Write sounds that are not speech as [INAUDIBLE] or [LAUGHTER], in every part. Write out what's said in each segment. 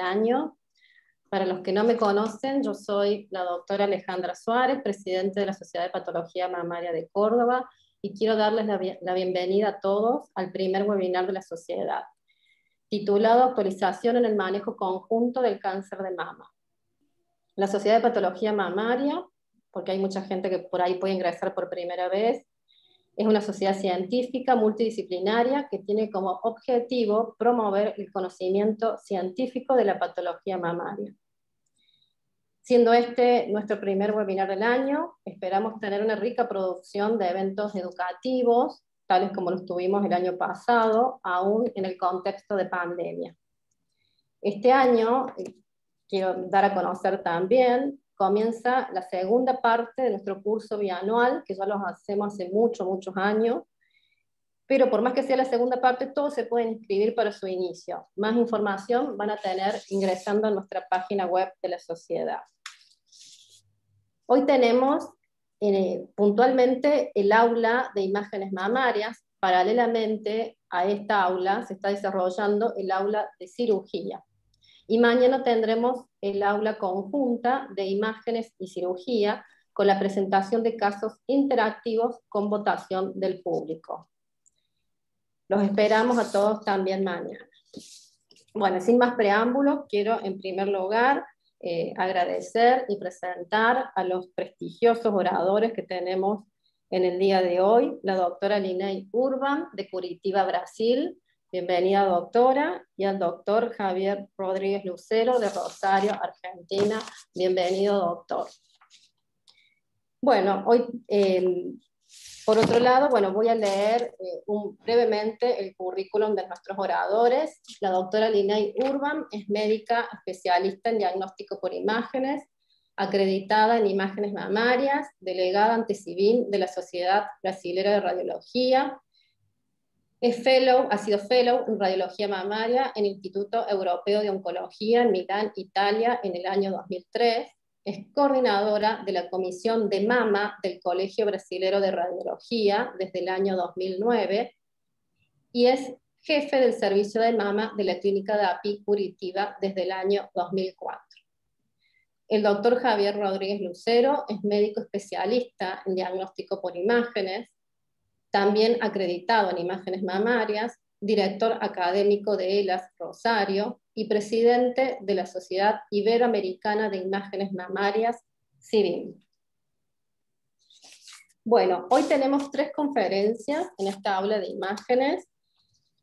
año. Para los que no me conocen, yo soy la doctora Alejandra Suárez, presidente de la Sociedad de Patología Mamaria de Córdoba, y quiero darles la, la bienvenida a todos al primer webinar de la sociedad, titulado Actualización en el manejo conjunto del cáncer de mama. La Sociedad de Patología Mamaria, porque hay mucha gente que por ahí puede ingresar por primera vez, es una sociedad científica multidisciplinaria que tiene como objetivo promover el conocimiento científico de la patología mamaria. Siendo este nuestro primer webinar del año, esperamos tener una rica producción de eventos educativos, tales como los tuvimos el año pasado, aún en el contexto de pandemia. Este año, eh, quiero dar a conocer también comienza la segunda parte de nuestro curso bianual, que ya los hacemos hace muchos, muchos años, pero por más que sea la segunda parte, todos se pueden inscribir para su inicio. Más información van a tener ingresando a nuestra página web de la sociedad. Hoy tenemos eh, puntualmente el aula de imágenes mamarias. Paralelamente a esta aula se está desarrollando el aula de cirugía. Y mañana tendremos el aula conjunta de imágenes y cirugía con la presentación de casos interactivos con votación del público. Los esperamos a todos también mañana. Bueno, sin más preámbulos, quiero en primer lugar eh, agradecer y presentar a los prestigiosos oradores que tenemos en el día de hoy, la doctora Linei Urban de Curitiba, Brasil, Bienvenida, doctora, y al doctor Javier Rodríguez Lucero de Rosario, Argentina. Bienvenido, doctor. Bueno, hoy, em, por otro lado, bueno, voy a leer eh, brevemente el currículum de nuestros oradores. La doctora Linay Urban es médica especialista en diagnóstico por imágenes, acreditada en imágenes mamarias, delegada ante de la Sociedad Brasilera de Radiología, es fellow, ha sido fellow en radiología mamaria en el Instituto Europeo de Oncología en Milán, Italia, en el año 2003. Es coordinadora de la Comisión de Mama del Colegio Brasilero de Radiología desde el año 2009 y es jefe del servicio de mama de la Clínica de API Curitiba desde el año 2004. El doctor Javier Rodríguez Lucero es médico especialista en diagnóstico por imágenes, también acreditado en imágenes mamarias, director académico de ELAS Rosario y presidente de la Sociedad Iberoamericana de Imágenes Mamarias, CIVIM. Bueno, hoy tenemos tres conferencias en esta aula de imágenes,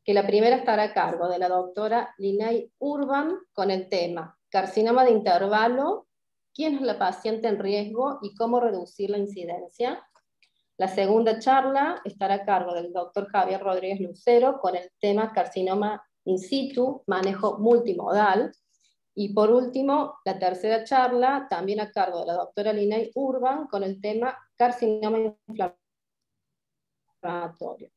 que la primera estará a cargo de la doctora Linay Urban con el tema carcinoma de intervalo, quién es la paciente en riesgo y cómo reducir la incidencia. La segunda charla estará a cargo del doctor Javier Rodríguez Lucero con el tema carcinoma in situ, manejo multimodal. Y por último, la tercera charla, también a cargo de la doctora Linay Urban, con el tema carcinoma inflamatorio.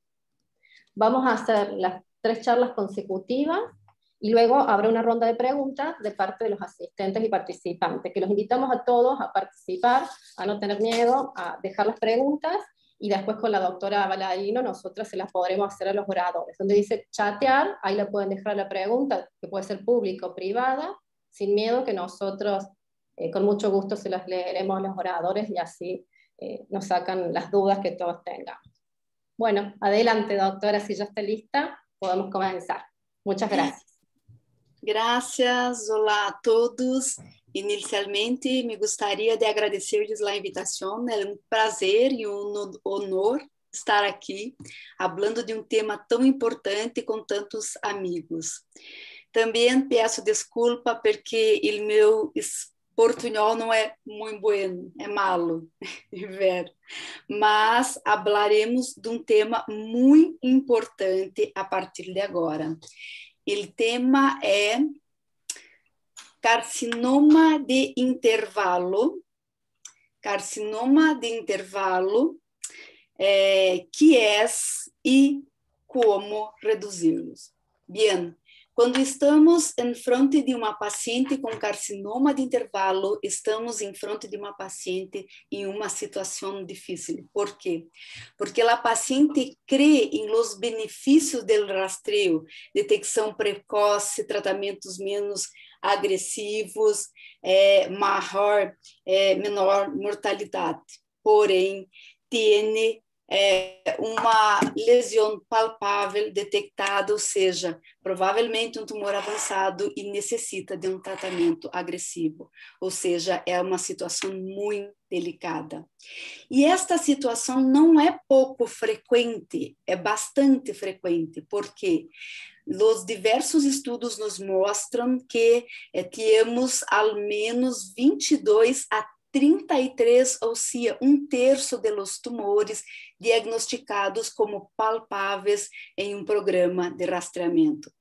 Vamos a hacer las tres charlas consecutivas y luego habrá una ronda de preguntas de parte de los asistentes y participantes, que los invitamos a todos a participar, a no tener miedo, a dejar las preguntas y después con la doctora Baladino nosotras se las podremos hacer a los oradores. Donde dice chatear, ahí le pueden dejar la pregunta, que puede ser pública o privada, sin miedo que nosotros eh, con mucho gusto se las leeremos a los oradores y así eh, nos sacan las dudas que todos tengan. Bueno, adelante doctora, si ya está lista, podemos comenzar. Muchas [CLEARS THROAT] gracias. Gracias, hola a todos. Inicialmente, me gostaria de agradecer-lhes a invitação. É um prazer e um honor estar aqui, falando de um tema tão importante com tantos amigos. Também peço desculpa porque o meu portunhol não é muito bueno, é malo. [LAUGHS] Mas falaremos de um tema muito importante a partir de agora. O tema é carcinoma de intervalo, carcinoma de intervalo, que é e como reduzi-los. Bem, quando estamos em frente de uma paciente com carcinoma de intervalo, estamos em frente de uma paciente em uma situação difícil. Por quê? Porque a paciente crê em los benefícios do rastreio, detecção precoce, tratamentos menos agressivos, é, maior, é, menor mortalidade. Porém, tem é, uma lesão palpável detectada, ou seja, provavelmente um tumor avançado e necessita de um tratamento agressivo, ou seja, é uma situação muito delicada. E esta situação não é pouco frequente, é bastante frequente, porque os diversos estudos nos mostram que é, temos ao menos 22 a 33, ou seja, um terço dos tumores diagnosticados como palpáveis em um programa de rastreamento.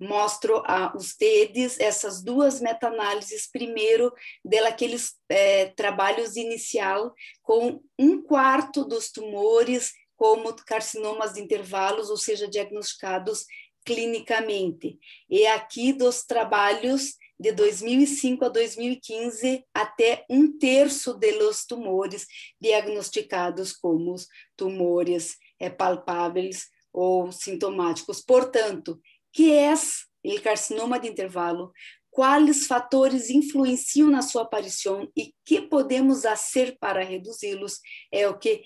Mostro a ustedes essas duas meta-análises, primeiro, daqueles é, trabalhos inicial, com um quarto dos tumores como carcinomas de intervalos, ou seja, diagnosticados clinicamente. E aqui dos trabalhos de 2005 a 2015, até um terço dos tumores diagnosticados como tumores é, palpáveis ou sintomáticos. Portanto, que é o carcinoma de intervalo? Quais fatores influenciam na sua aparição e que podemos fazer para reduzi-los? É o que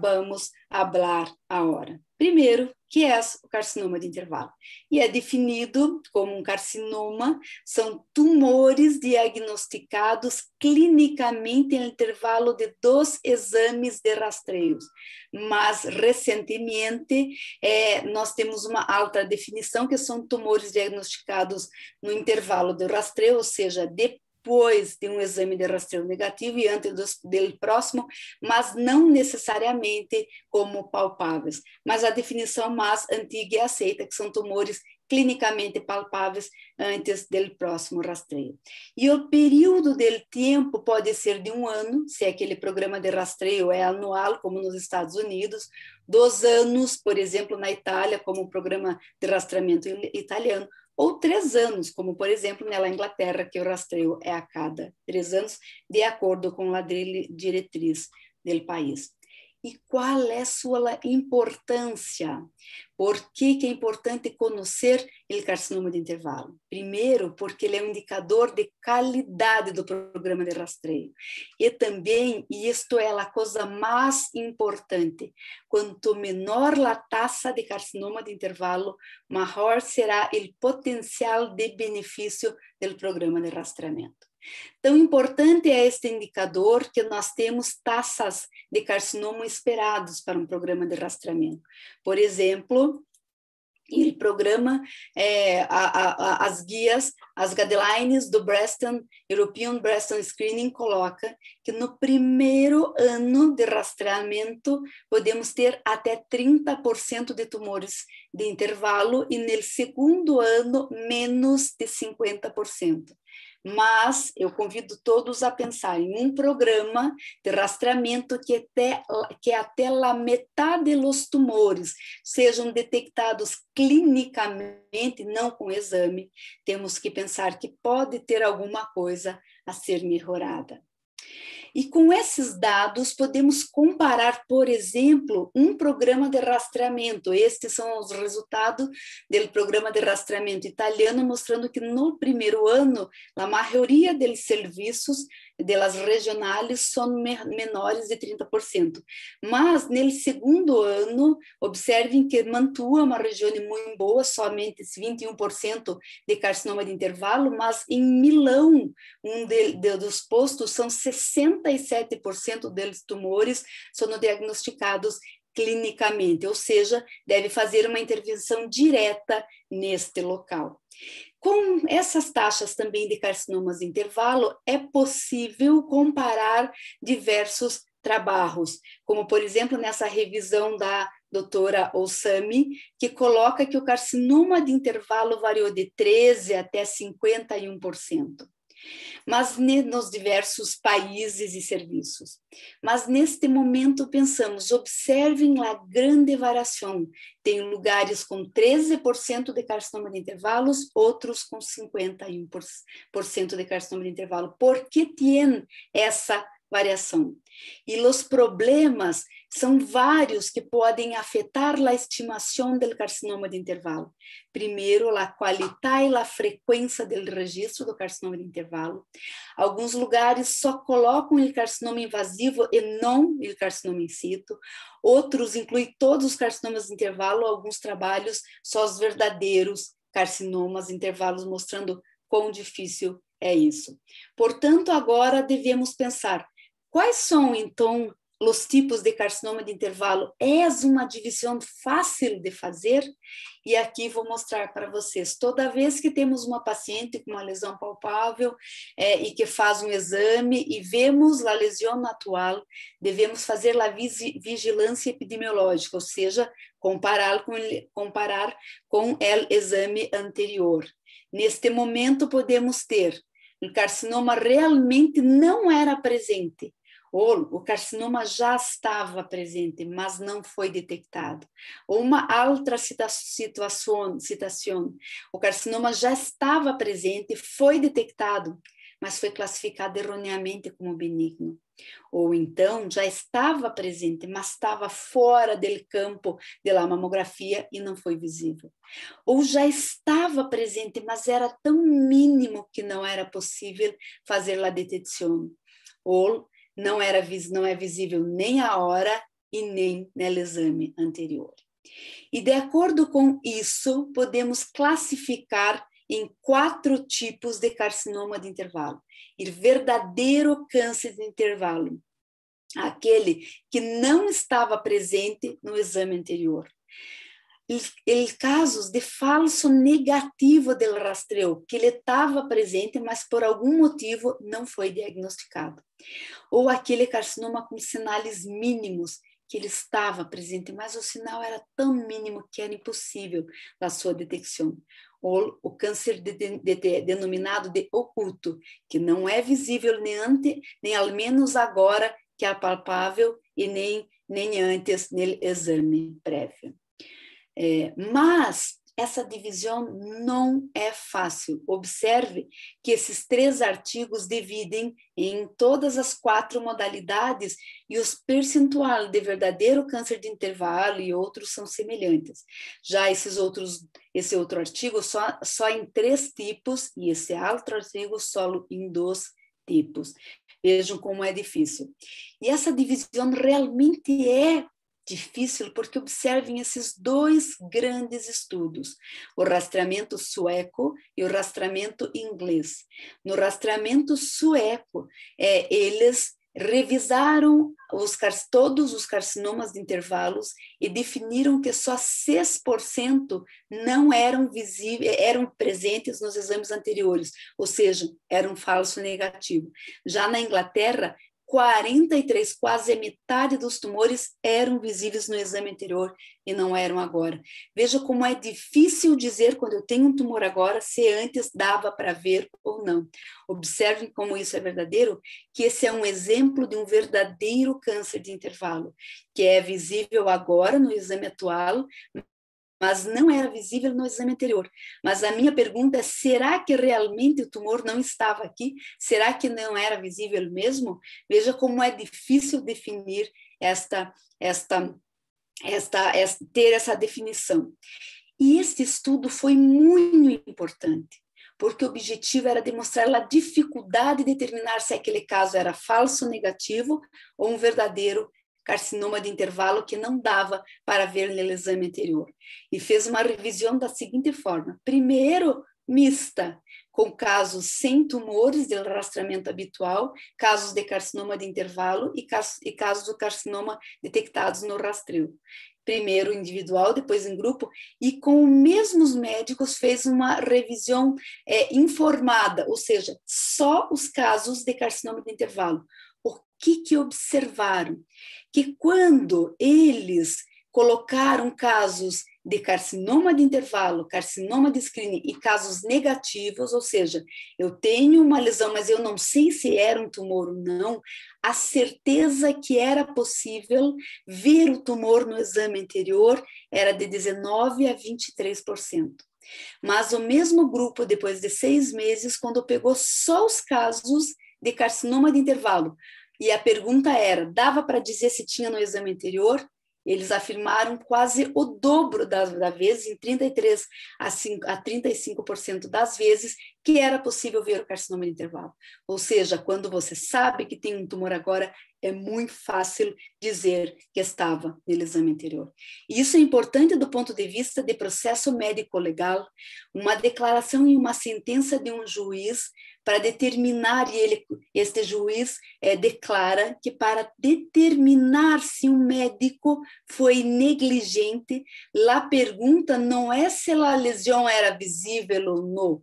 vamos falar agora. Primeiro, que é o carcinoma de intervalo. E é definido como um carcinoma, são tumores diagnosticados clinicamente em intervalo de dois exames de rastreios. Mas, recentemente, é, nós temos uma alta definição, que são tumores diagnosticados no intervalo de rastreio, ou seja, depois depois de um exame de rastreio negativo e antes do, dele próximo, mas não necessariamente como palpáveis. Mas a definição mais antiga e aceita, que são tumores clinicamente palpáveis antes do próximo rastreio. E o período do tempo pode ser de um ano, se aquele programa de rastreio é anual, como nos Estados Unidos, dois anos, por exemplo, na Itália, como o programa de rastreamento italiano, ou três anos, como por exemplo na Inglaterra, que o rastreio é a cada três anos, de acordo com a diretriz do país e qual é sua importância. Por que, que é importante conhecer o carcinoma de intervalo? Primeiro, porque ele é um indicador de qualidade do programa de rastreio. E também, e isto é a coisa mais importante, quanto menor a taxa de carcinoma de intervalo, maior será o potencial de benefício do programa de rastreamento. Tão importante é este indicador que nós temos taxas de carcinoma esperados para um programa de rastreamento. Por exemplo, o programa, é, a, a, as guias, as guidelines do Breston, European Breston Screening, coloca que no primeiro ano de rastreamento podemos ter até 30% de tumores de intervalo e no segundo ano menos de 50% mas eu convido todos a pensar em um programa de rastreamento que até, que até a metade dos tumores sejam detectados clinicamente, não com exame. Temos que pensar que pode ter alguma coisa a ser melhorada. E com esses dados, podemos comparar, por exemplo, um programa de rastreamento. Estes são os resultados do programa de rastreamento italiano, mostrando que no primeiro ano, a maioria dos serviços delas regionais são menores de 30%. Mas, no segundo ano, observem que Mantua é uma região muito boa, somente 21% de carcinoma de intervalo, mas em Milão, um de, de, dos postos, são 67% deles tumores são diagnosticados clinicamente, ou seja, deve fazer uma intervenção direta neste local. Com essas taxas também de carcinomas de intervalo, é possível comparar diversos trabalhos, como por exemplo nessa revisão da doutora Osami, que coloca que o carcinoma de intervalo variou de 13 até 51% mas nos diversos países e serviços. Mas neste momento pensamos, observem a grande variação. Tem lugares com 13% de carcinoma de intervalos, outros com 51% de carcinoma de intervalo. Por que tem essa variação. E os problemas são vários que podem afetar a estimação do carcinoma de intervalo. Primeiro, a qualidade e a frequência do registro do carcinoma de intervalo. Alguns lugares só colocam o carcinoma invasivo e não o carcinoma in situ. Outros incluem todos os carcinomas de intervalo, alguns trabalhos só os verdadeiros carcinomas intervalos, mostrando quão difícil é isso. Portanto, agora devemos pensar quais são, então, os tipos de carcinoma de intervalo é uma divisão fácil de fazer e aqui vou mostrar para vocês. Toda vez que temos uma paciente com uma lesão palpável é, e que faz um exame e vemos a lesão atual, devemos fazer a vigilância epidemiológica, ou seja, comparar com, comparar com o exame anterior. Neste momento podemos ter o carcinoma realmente não era presente, ou o carcinoma já estava presente, mas não foi detectado. Ou uma outra situação, citação, o carcinoma já estava presente, foi detectado, mas foi classificado erroneamente como benigno. Ou então já estava presente, mas estava fora do campo da mamografia e não foi visível. Ou já estava presente, mas era tão mínimo que não era possível fazer a detecção. Ou não, era, não é visível nem a hora e nem no exame anterior. E de acordo com isso, podemos classificar em quatro tipos de carcinoma de intervalo. E verdadeiro câncer de intervalo, aquele que não estava presente no exame anterior casos de falso negativo do rastreio, que ele estava presente, mas por algum motivo não foi diagnosticado. Ou aquele carcinoma com sinais mínimos, que ele estava presente, mas o sinal era tão mínimo que era impossível a sua detecção. Ou o câncer de, de, de, denominado de oculto, que não é visível nem antes, nem ao menos agora que é palpável e nem, nem antes no exame prévio. É, mas essa divisão não é fácil. Observe que esses três artigos dividem em todas as quatro modalidades e os percentuais de verdadeiro câncer de intervalo e outros são semelhantes. Já esses outros, esse outro artigo só, só em três tipos e esse outro artigo só em dois tipos. Vejam como é difícil. E essa divisão realmente é difícil porque observem esses dois grandes estudos, o rastreamento sueco e o rastreamento inglês. No rastreamento sueco, é, eles revisaram os, todos os carcinomas de intervalos e definiram que só 6% não eram visíveis, eram presentes nos exames anteriores, ou seja, eram falso negativo. Já na Inglaterra, 43, quase a metade dos tumores eram visíveis no exame anterior e não eram agora. Veja como é difícil dizer quando eu tenho um tumor agora se antes dava para ver ou não. Observem como isso é verdadeiro, que esse é um exemplo de um verdadeiro câncer de intervalo, que é visível agora no exame atual, mas não era visível no exame anterior. Mas a minha pergunta é: será que realmente o tumor não estava aqui? Será que não era visível mesmo? Veja como é difícil definir esta, esta, esta, esta ter essa definição. E este estudo foi muito importante, porque o objetivo era demonstrar a dificuldade de determinar se aquele caso era falso negativo ou um verdadeiro carcinoma de intervalo que não dava para ver no exame anterior. E fez uma revisão da seguinte forma: primeiro, mista, com casos sem tumores de rastreamento habitual, casos de carcinoma de intervalo e casos, e casos do carcinoma detectados no rastreio. Primeiro individual, depois em grupo, e com os mesmos médicos fez uma revisão é, informada, ou seja, só os casos de carcinoma de intervalo que, que observaram? Que quando eles colocaram casos de carcinoma de intervalo, carcinoma de screening e casos negativos, ou seja, eu tenho uma lesão, mas eu não sei se era um tumor ou não, a certeza que era possível ver o tumor no exame anterior era de 19 a 23%. Mas o mesmo grupo, depois de seis meses, quando pegou só os casos de carcinoma de intervalo, e a pergunta era: dava para dizer se tinha no exame anterior? Eles afirmaram quase o dobro das, das vezes, em 33 a, 5, a 35% das vezes, que era possível ver o carcinoma de intervalo. Ou seja, quando você sabe que tem um tumor agora, é muito fácil dizer que estava no exame anterior. E isso é importante do ponto de vista de processo médico-legal, uma declaração e uma sentença de um juiz para determinar, e ele, este juiz é, declara que para determinar se um médico foi negligente, a pergunta não é se a lesão era visível ou não,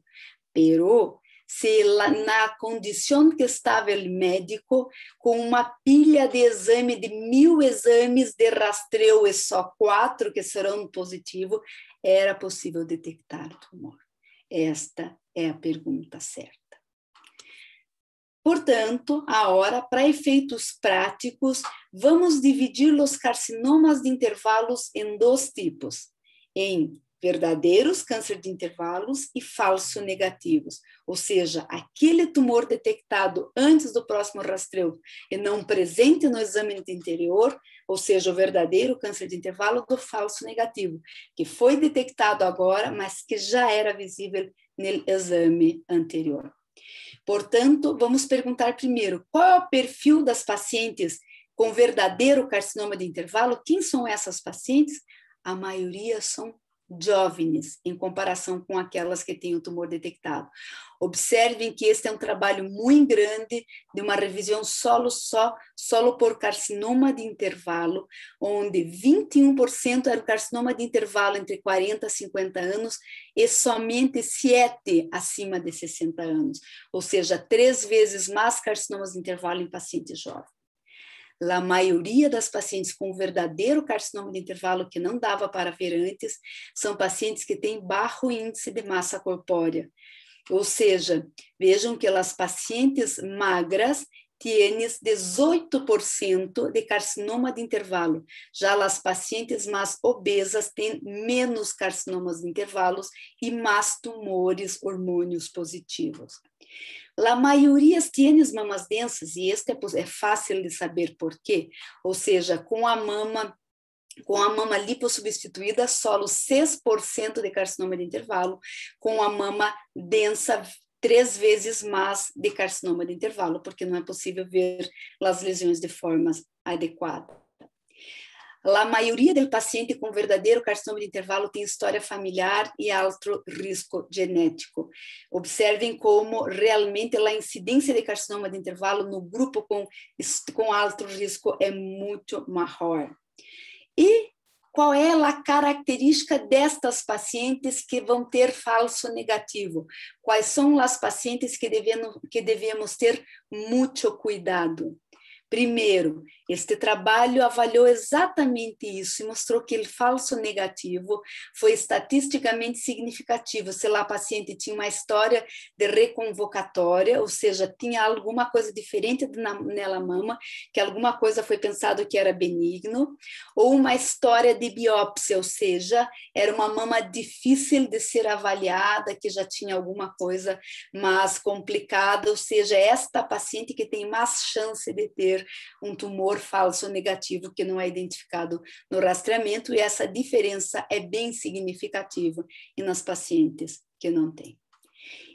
pero se na condição que estava o médico, com uma pilha de exame, de mil exames de rastreio e só quatro que serão positivos, era possível detectar o tumor? Esta é a pergunta certa. Portanto, agora, para efeitos práticos, vamos dividir os carcinomas de intervalos em dois tipos: em verdadeiros câncer de intervalos e falso negativos, ou seja, aquele tumor detectado antes do próximo rastreio e não presente no exame interior, ou seja, o verdadeiro câncer de intervalo do falso negativo, que foi detectado agora, mas que já era visível no exame anterior. Portanto, vamos perguntar primeiro qual é o perfil das pacientes com verdadeiro carcinoma de intervalo? Quem são essas pacientes? A maioria são jovens, em comparação com aquelas que têm o tumor detectado. Observem que este é um trabalho muito grande de uma revisão solo só, solo por carcinoma de intervalo, onde 21% era o carcinoma de intervalo entre 40 e 50 anos e somente 7 acima de 60 anos, ou seja, três vezes mais carcinomas de intervalo em pacientes jovens a maioria das pacientes com verdadeiro carcinoma de intervalo que não dava para ver antes são pacientes que têm baixo índice de massa corpórea. Ou seja, vejam que as pacientes magras têm 18% de carcinoma de intervalo, já as pacientes mais obesas têm menos carcinomas de intervalos e mais tumores hormônios positivos. A maioria tem mamas densas, e este é, é fácil de saber por quê, ou seja, com a mama com a mama lipossubstituída, solo 6% de carcinoma de intervalo, com a mama densa, três vezes mais de carcinoma de intervalo, porque não é possível ver as lesões de forma adequada. A maioria do paciente com verdadeiro carcinoma de intervalo tem história familiar e alto risco genético. Observem como realmente a incidência de carcinoma de intervalo no grupo com, com alto risco é muito maior. E qual é a característica destas pacientes que vão ter falso negativo? Quais são as pacientes que devemos, que devemos ter muito cuidado? Primeiro, este trabalho avaliou exatamente isso e mostrou que o falso negativo foi estatisticamente significativo. Se lá a paciente tinha uma história de reconvocatória, ou seja, tinha alguma coisa diferente na, nela mama, que alguma coisa foi pensado que era benigno, ou uma história de biópsia, ou seja, era uma mama difícil de ser avaliada, que já tinha alguma coisa mais complicada, ou seja, esta paciente que tem mais chance de ter um tumor falso negativo que não é identificado no rastreamento, e essa diferença é bem significativa nas pacientes que não têm.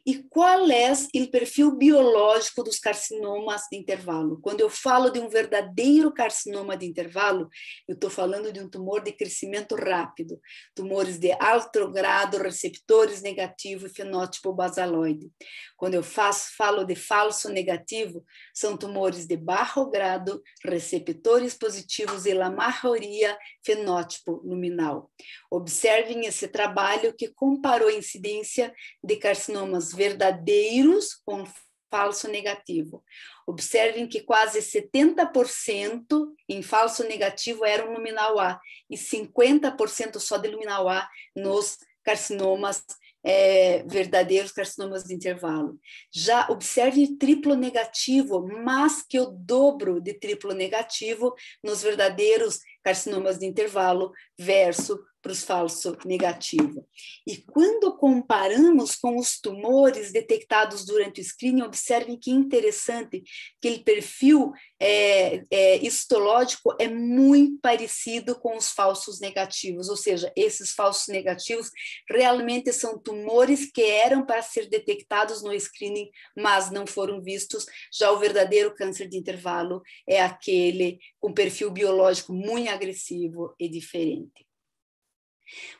E qual é o perfil biológico dos carcinomas de intervalo? Quando eu falo de um verdadeiro carcinoma de intervalo, eu estou falando de um tumor de crescimento rápido, tumores de alto grado, receptores negativo e fenótipo basaloide. Quando eu faço, falo de falso negativo, são tumores de baixo grado, receptores positivos e, la maioria, fenótipo luminal. Observem esse trabalho que comparou a incidência de carcinomas verdadeiros com falso negativo. Observem que quase 70% em falso negativo eram luminal A e 50% só de luminal A nos carcinomas é, verdadeiros carcinomas de intervalo. Já observe triplo negativo, mais que o dobro de triplo negativo nos verdadeiros carcinomas de intervalo versus para os falso negativo. E quando comparamos com os tumores detectados durante o screening, observem que interessante que o perfil é, é, histológico é muito parecido com os falsos negativos, ou seja, esses falsos negativos realmente são tumores que eram para ser detectados no screening, mas não foram vistos. Já o verdadeiro câncer de intervalo é aquele com perfil biológico muito agressivo e diferente.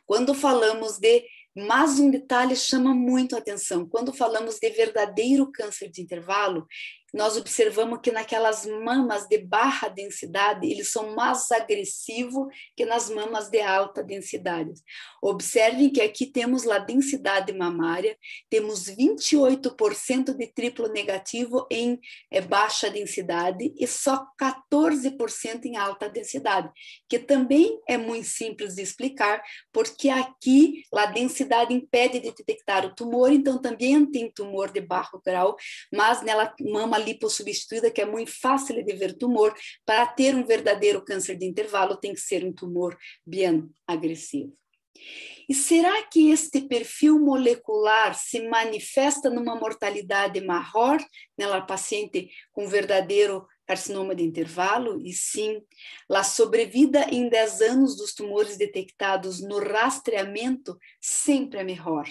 Quando falamos de mas um detalhe chama muito a atenção. Quando falamos de verdadeiro câncer de intervalo, nós observamos que naquelas mamas de baixa densidade, eles são mais agressivos que nas mamas de alta densidade. Observem que aqui temos a densidade mamária, temos 28% de triplo negativo em é, baixa densidade e só 14% em alta densidade, que também é muito simples de explicar, porque aqui a densidade impede de detectar o tumor, então também tem tumor de baixo grau, mas nela mama lipossubstituída, que é muito fácil de ver tumor, para ter um verdadeiro câncer de intervalo tem que ser um tumor bem agressivo. E será que este perfil molecular se manifesta numa mortalidade maior nela paciente com verdadeiro carcinoma de intervalo? E sim, a sobrevida em 10 anos dos tumores detectados no rastreamento sempre é melhor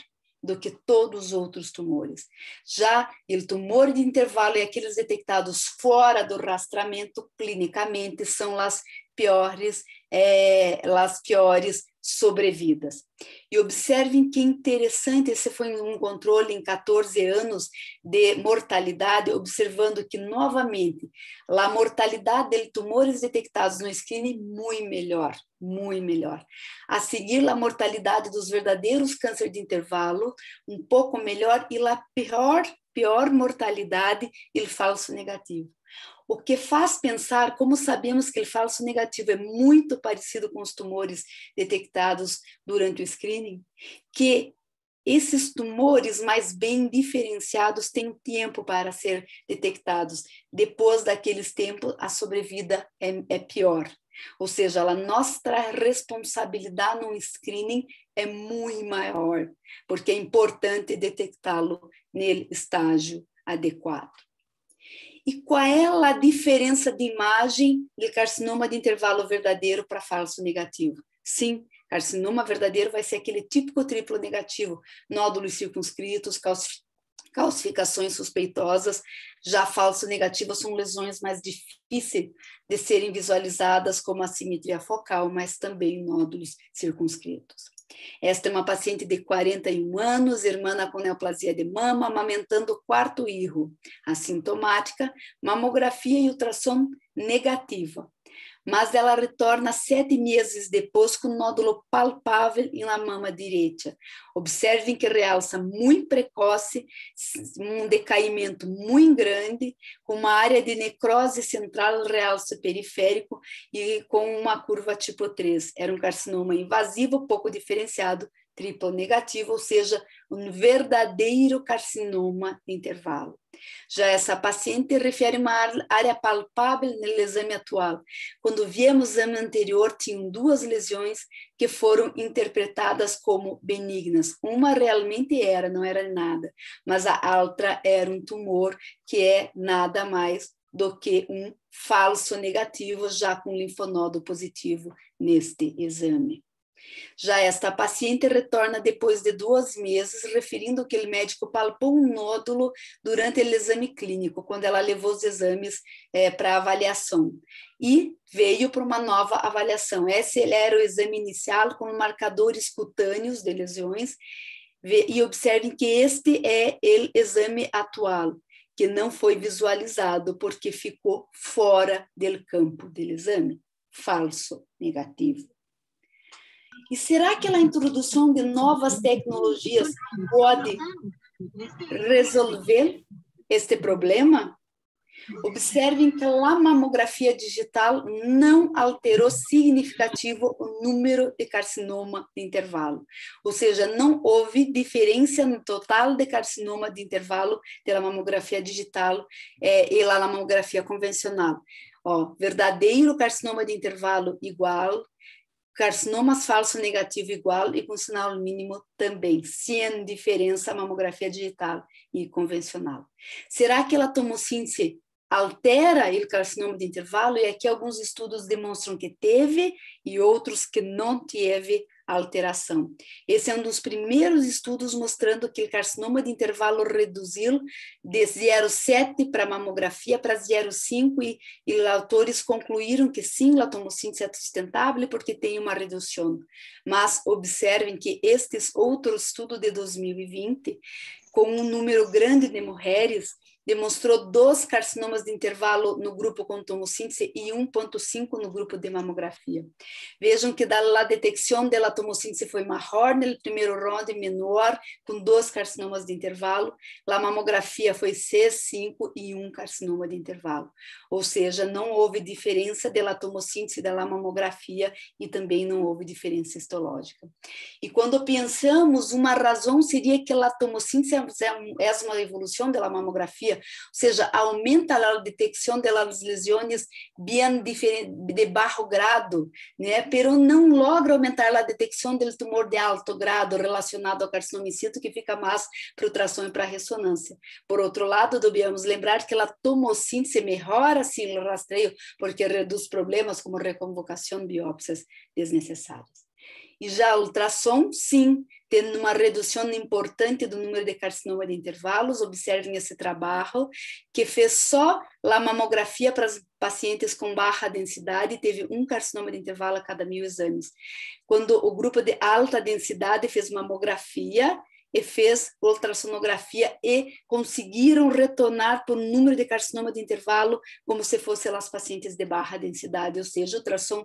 do que todos os outros tumores. Já o tumor de intervalo e aqueles detectados fora do rastreamento clinicamente são as piores, é, as piores sobrevidas. E observem que interessante, esse foi um controle em 14 anos de mortalidade, observando que, novamente, a mortalidade de tumores detectados no screening muito melhor, muito melhor. A seguir, a mortalidade dos verdadeiros câncer de intervalo, um pouco melhor, e a pior, pior mortalidade, o falso negativo o que faz pensar, como sabemos que o falso negativo é muito parecido com os tumores detectados durante o screening, que esses tumores mais bem diferenciados têm tempo para ser detectados. Depois daqueles tempos, a sobrevida é, é pior. Ou seja, a nossa responsabilidade no screening é muito maior, porque é importante detectá-lo no estágio adequado. E qual é a diferença de imagem de carcinoma de intervalo verdadeiro para falso negativo? Sim, carcinoma verdadeiro vai ser aquele típico triplo negativo, nódulos circunscritos, calcificações suspeitosas. Já falso negativo são lesões mais difíceis de serem visualizadas, como a simetria focal, mas também nódulos circunscritos. Esta é uma paciente de 41 anos, irmã com neoplasia de mama, amamentando o quarto irro, assintomática, mamografia e ultrassom negativa mas ela retorna sete meses depois com nódulo palpável na mama direita. Observem que realça muito precoce, um decaimento muito grande, com uma área de necrose central, realce periférico e com uma curva tipo 3. Era um carcinoma invasivo, pouco diferenciado, triplo negativo, ou seja, um verdadeiro carcinoma intervalo. Já essa paciente refere uma área palpável no exame atual. Quando viemos o exame anterior, tinham duas lesões que foram interpretadas como benignas. Uma realmente era, não era nada, mas a outra era um tumor que é nada mais do que um falso negativo, já com linfonodo positivo neste exame. Já esta paciente retorna depois de dois meses, referindo que o médico palpou um nódulo durante o exame clínico, quando ela levou os exames é, para avaliação. E veio para uma nova avaliação. Esse era o exame inicial com marcadores cutâneos de lesões, e observem que este é o exame atual, que não foi visualizado porque ficou fora do campo do exame. Falso, negativo. E será que a introdução de novas tecnologias pode resolver este problema? Observem que a mamografia digital não alterou significativo o número de carcinoma de intervalo, ou seja, não houve diferença no total de carcinoma de intervalo pela mamografia digital eh, e lá mamografia convencional. Ó, verdadeiro carcinoma de intervalo igual, carcinomas falso negativo igual e com sinal mínimo também, sem diferença mamografia digital e convencional. Será que a tomossíntese altera o carcinoma de intervalo? E aqui alguns estudos demonstram que teve e outros que não teve alteração. Esse é um dos primeiros estudos mostrando que o carcinoma de intervalo reduziu de 0,7 para mamografia para 0,5 e, e autores concluíram que sim, a é sustentável porque tem uma redução. Mas observem que estes outros estudos de 2020, com um número grande de mulheres, demonstrou dois carcinomas de intervalo no grupo com tomossíntese e 1.5 no grupo de mamografia. Vejam que a detecção da tomossíntese foi maior no primeiro round, menor, com dois carcinomas de intervalo. A mamografia foi 6, 5 e 1 carcinoma de intervalo. Ou seja, não houve diferença da tomossíntese da mamografia e também não houve diferença histológica. E quando pensamos, uma razão seria que a tomossíntese é uma evolução da mamografia, ou seja, aumenta a detecção das lesões de baixo grado, né? Pero não logra aumentar a detecção do tumor de alto grado relacionado ao carcinoma in que fica mais para ultrassom e para ressonância. Por outro lado, devemos lembrar que a tomossíntese melhora sim o rastreio, porque reduz problemas como reconvocação, biópsias desnecessárias. E já ultrassom, sim, tendo uma redução importante do número de carcinoma de intervalos. Observem esse trabalho, que fez só a mamografia para pacientes com baixa densidade, teve um carcinoma de intervalo a cada mil exames. Quando o grupo de alta densidade fez mamografia, e fez ultrassonografia e conseguiram retornar o número de carcinoma de intervalo como se fossem as pacientes de baixa densidade, ou seja, o ultrassom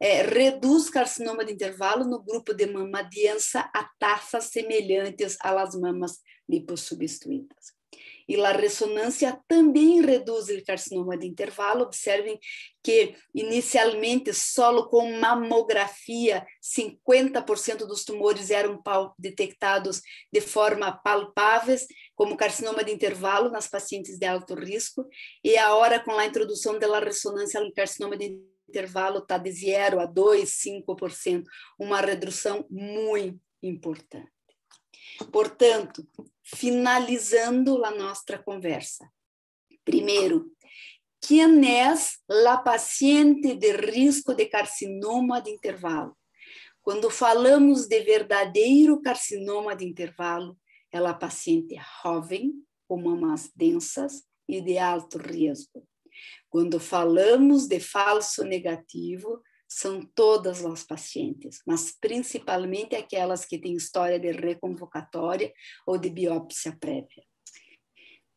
é, reduz carcinoma de intervalo no grupo de mama densa a taxas semelhantes às mamas lipossubstituídas. E a ressonância também reduz o carcinoma de intervalo. Observem que, inicialmente, solo com mamografia, 50% dos tumores eram detectados de forma palpáveis, como carcinoma de intervalo nas pacientes de alto risco, e agora, com a introdução da ressonância, o carcinoma de intervalo está de 0 a 2, 5%, uma redução muito importante. Portanto, finalizando a nossa conversa. Primeiro, quem é a paciente de risco de carcinoma de intervalo? Quando falamos de verdadeiro carcinoma de intervalo, ela é paciente jovem, com mamas densas e de alto risco. Quando falamos de falso negativo, são todas as pacientes, mas principalmente aquelas que têm história de reconvocatória ou de biópsia prévia.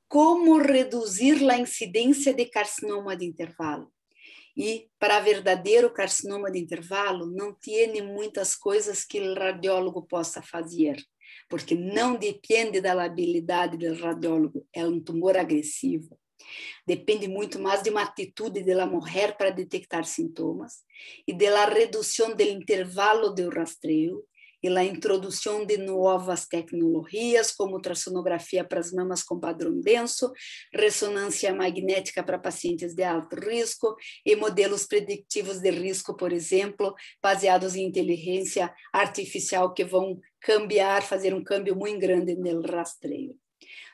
Como reduzir a incidência de carcinoma de intervalo? E para verdadeiro carcinoma de intervalo, não tem muitas coisas que o radiólogo possa fazer, porque não depende da habilidade do radiólogo, é um tumor agressivo. Depende muito mais de uma atitude da mulher para detectar sintomas e da redução do intervalo do rastreio e a introdução de novas tecnologias, como ultrassonografia para as mamas com padrão denso, ressonância magnética para pacientes de alto risco e modelos predictivos de risco, por exemplo, baseados em inteligência artificial que vão cambiar, fazer um câmbio muito grande no rastreio.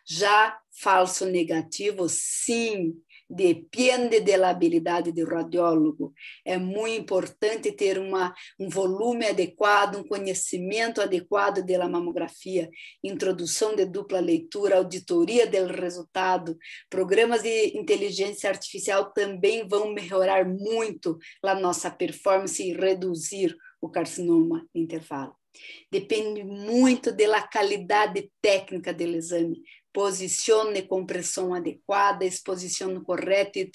Já falso negativo, sim, depende da habilidade do radiólogo. É muito importante ter uma, um volume adequado, um conhecimento adequado da mamografia, introdução de dupla leitura, auditoria do resultado. Programas de inteligência artificial também vão melhorar muito a nossa performance e reduzir o carcinoma intervalo. Depende muito da qualidade técnica do exame, posição e compressão adequada, exposição correta e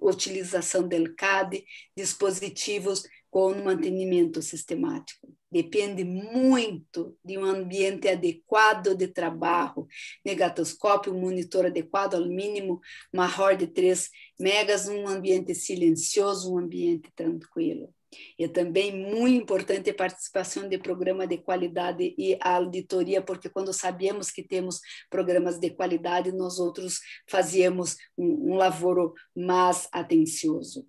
utilização, del CAD, dispositivos com mantenimento sistemático. Depende muito de um ambiente adequado de trabalho, negatoscópio, monitor adequado ao mínimo, maior de 3 megas, um ambiente silencioso, um ambiente tranquilo. E também muito importante a participação de programa de qualidade e a auditoria, porque quando sabemos que temos programas de qualidade, nós outros fazíamos um, um lavoro mais atencioso.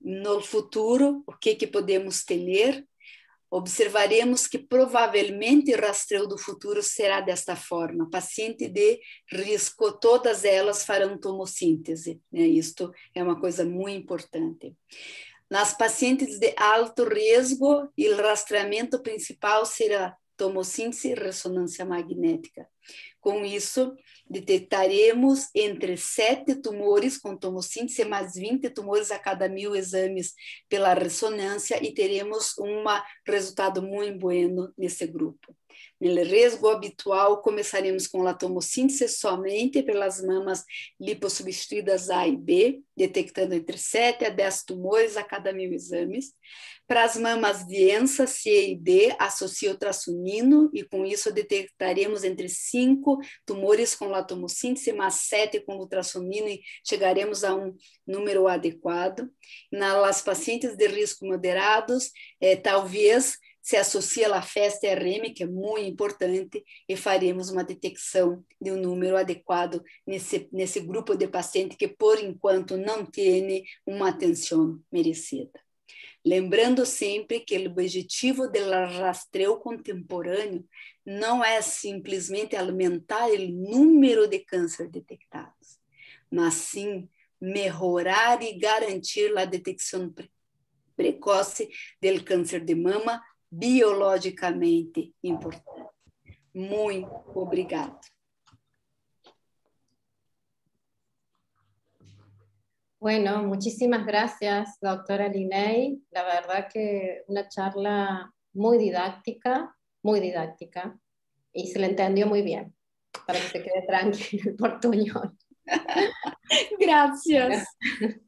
No futuro, o que, que podemos ter? observaremos que provavelmente o rastreio do futuro será desta forma: paciente de risco, todas elas farão tomossíntese. Né? Isto é uma coisa muito importante. Nas pacientes de alto risco, o rastreamento principal será tomossíntese e ressonância magnética. Com isso, detectaremos entre sete tumores com tomossíntese mais 20 tumores a cada mil exames pela ressonância e teremos um resultado muito bueno nesse grupo. No risco habitual, começaremos com a tomossíntese somente pelas mamas lipossubstituídas A e B, detectando entre 7 a 10 tumores a cada mil exames. Para as mamas de ENSA, C e D, associa ultrassonino e com isso detectaremos entre 5 tumores com latomossíntese, mais 7 com ultrassonino e chegaremos a um número adequado. Nas pacientes de risco moderados, é, talvez se associa à festa RM, que é muito importante, e faremos uma detecção de um número adequado nesse, nesse grupo de pacientes que, por enquanto, não tem uma atenção merecida. Lembrando sempre que o objetivo do rastreio contemporâneo não é simplesmente aumentar o número de câncer detectados, mas sim melhorar e garantir a detecção precoce do câncer de mama biologicamente importante. Muito obrigado. Bueno, muchísimas gracias, doctora Liney. La verdad que una charla muy didáctica, muy didáctica, y se le entendió muy bien, para que se quede tranquilo el portuñol. [LAUGHS] Gracias. [LAUGHS]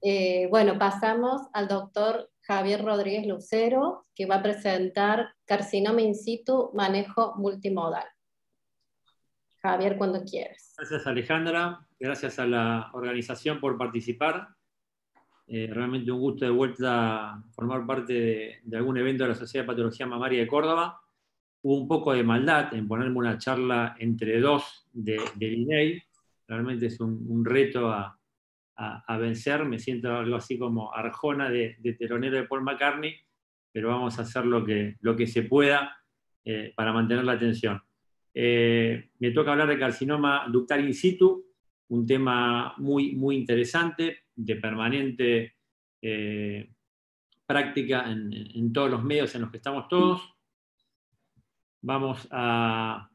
Eh, bueno, pasamos al doctor Javier Rodríguez Lucero, que va a presentar carcinoma in situ, manejo multimodal. Javier, cuando quieras. Gracias Alejandra, gracias a la organización por participar. Eh, realmente un gusto de vuelta formar parte de, algún evento de la Sociedad de Patología Mamaria de Córdoba. Hubo un poco de maldad en ponerme una charla entre dos de, de Realmente es un reto a, a, vencer. Me siento algo así como Arjona de, de, telonero de Paul McCartney, pero vamos a hacer lo que, lo que se pueda eh, para mantener la atención. Eh, me toca hablar de carcinoma ductal in situ, un tema muy, muy interesante, de permanente eh, práctica en, en todos los medios en los que estamos todos. Vamos a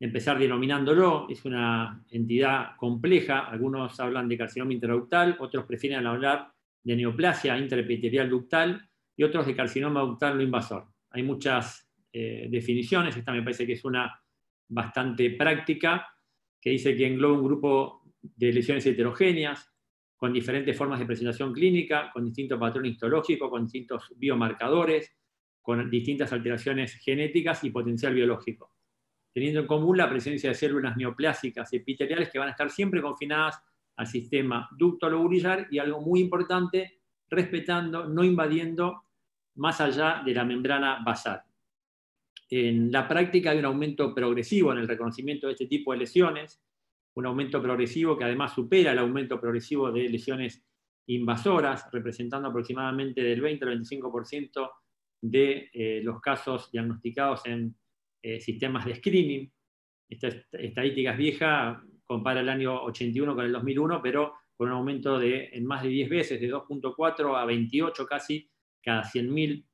empezar denominándolo, es una entidad compleja, algunos hablan de carcinoma intraductal, otros prefieren hablar de neoplasia intraepitelial ductal y otros de carcinoma ductal no invasor. Hay muchas eh, definiciones, esta me parece que es una bastante práctica, que dice que engloba un grupo de lesiones heterogéneas, con diferentes formas de presentación clínica, con distintos patrones histológicos, con distintos biomarcadores, con distintas alteraciones genéticas y potencial biológico teniendo en común la presencia de células neoplásicas epiteliales que van a estar siempre confinadas al sistema ducto lobulillar y algo muy importante, respetando, no invadiendo más allá de la membrana basal. En la práctica hay un aumento progresivo en el reconocimiento de este tipo de lesiones, un aumento progresivo que además supera el aumento progresivo de lesiones invasoras, representando aproximadamente del 20 al 25% de eh, los casos diagnosticados en eh, sistemas de screening. Esta estadística es vieja, compara el año 81 con el 2001, pero con un aumento de en más de 10 veces, de 2.4 a 28 casi cada 100.000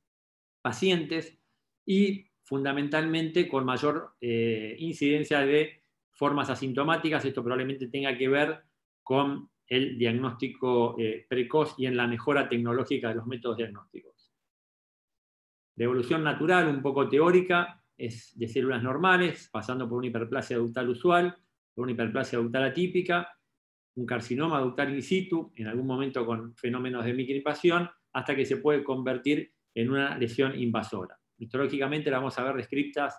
pacientes y fundamentalmente con mayor eh, incidencia de formas asintomáticas. Esto probablemente tenga que ver con el diagnóstico eh, precoz y en la mejora tecnológica de los métodos diagnósticos. De evolución natural, un poco teórica, es de células normales, pasando por una hiperplasia ductal usual, por una hiperplasia ductal atípica, un carcinoma ductal in situ, en algún momento con fenómenos de microinvasión, hasta que se puede convertir en una lesión invasora. Histológicamente la vamos a ver descritas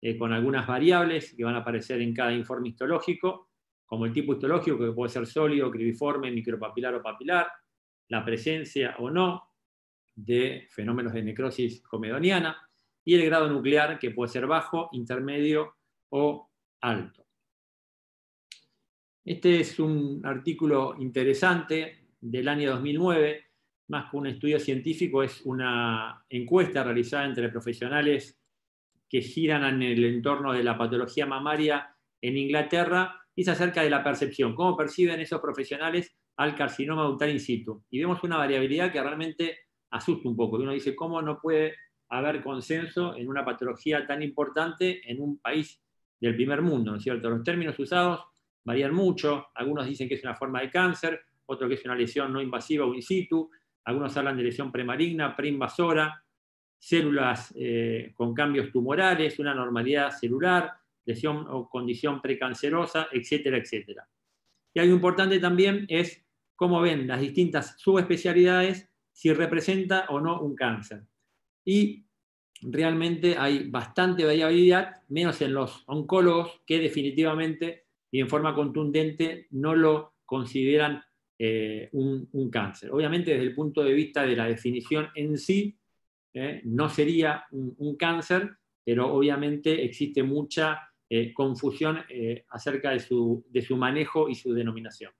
eh, con algunas variables que van a aparecer en cada informe histológico, como el tipo histológico, que puede ser sólido, cribiforme, micropapilar o papilar, la presencia o no de fenómenos de necrosis comedoniana y el grado nuclear que puede ser bajo, intermedio o alto. Este es un artículo interesante del año 2009, más que un estudio científico, es una encuesta realizada entre profesionales que giran en el entorno de la patología mamaria en Inglaterra y es acerca de la percepción, cómo perciben esos profesionales al carcinoma ductal in situ. Y vemos una variabilidad que realmente asusta un poco. Uno dice, ¿cómo no puede haber consenso en una patología tan importante en un país del primer mundo? ¿no es cierto? Los términos usados varían mucho. Algunos dicen que es una forma de cáncer, otros que es una lesión no invasiva o in situ. Algunos hablan de lesión premaligna, preinvasora, células eh, con cambios tumorales, una normalidad celular, lesión o condición precancerosa, etcétera, etcétera. Y algo importante también es cómo ven las distintas subespecialidades si representa o no un cáncer. Y realmente hay bastante variabilidad, menos en los oncólogos que definitivamente y en forma contundente no lo consideran eh, un, cáncer. Obviamente desde el punto de vista de la definición en sí, eh, no sería un, cáncer, pero obviamente existe mucha eh, confusión acerca de su, de su manejo y su denominación.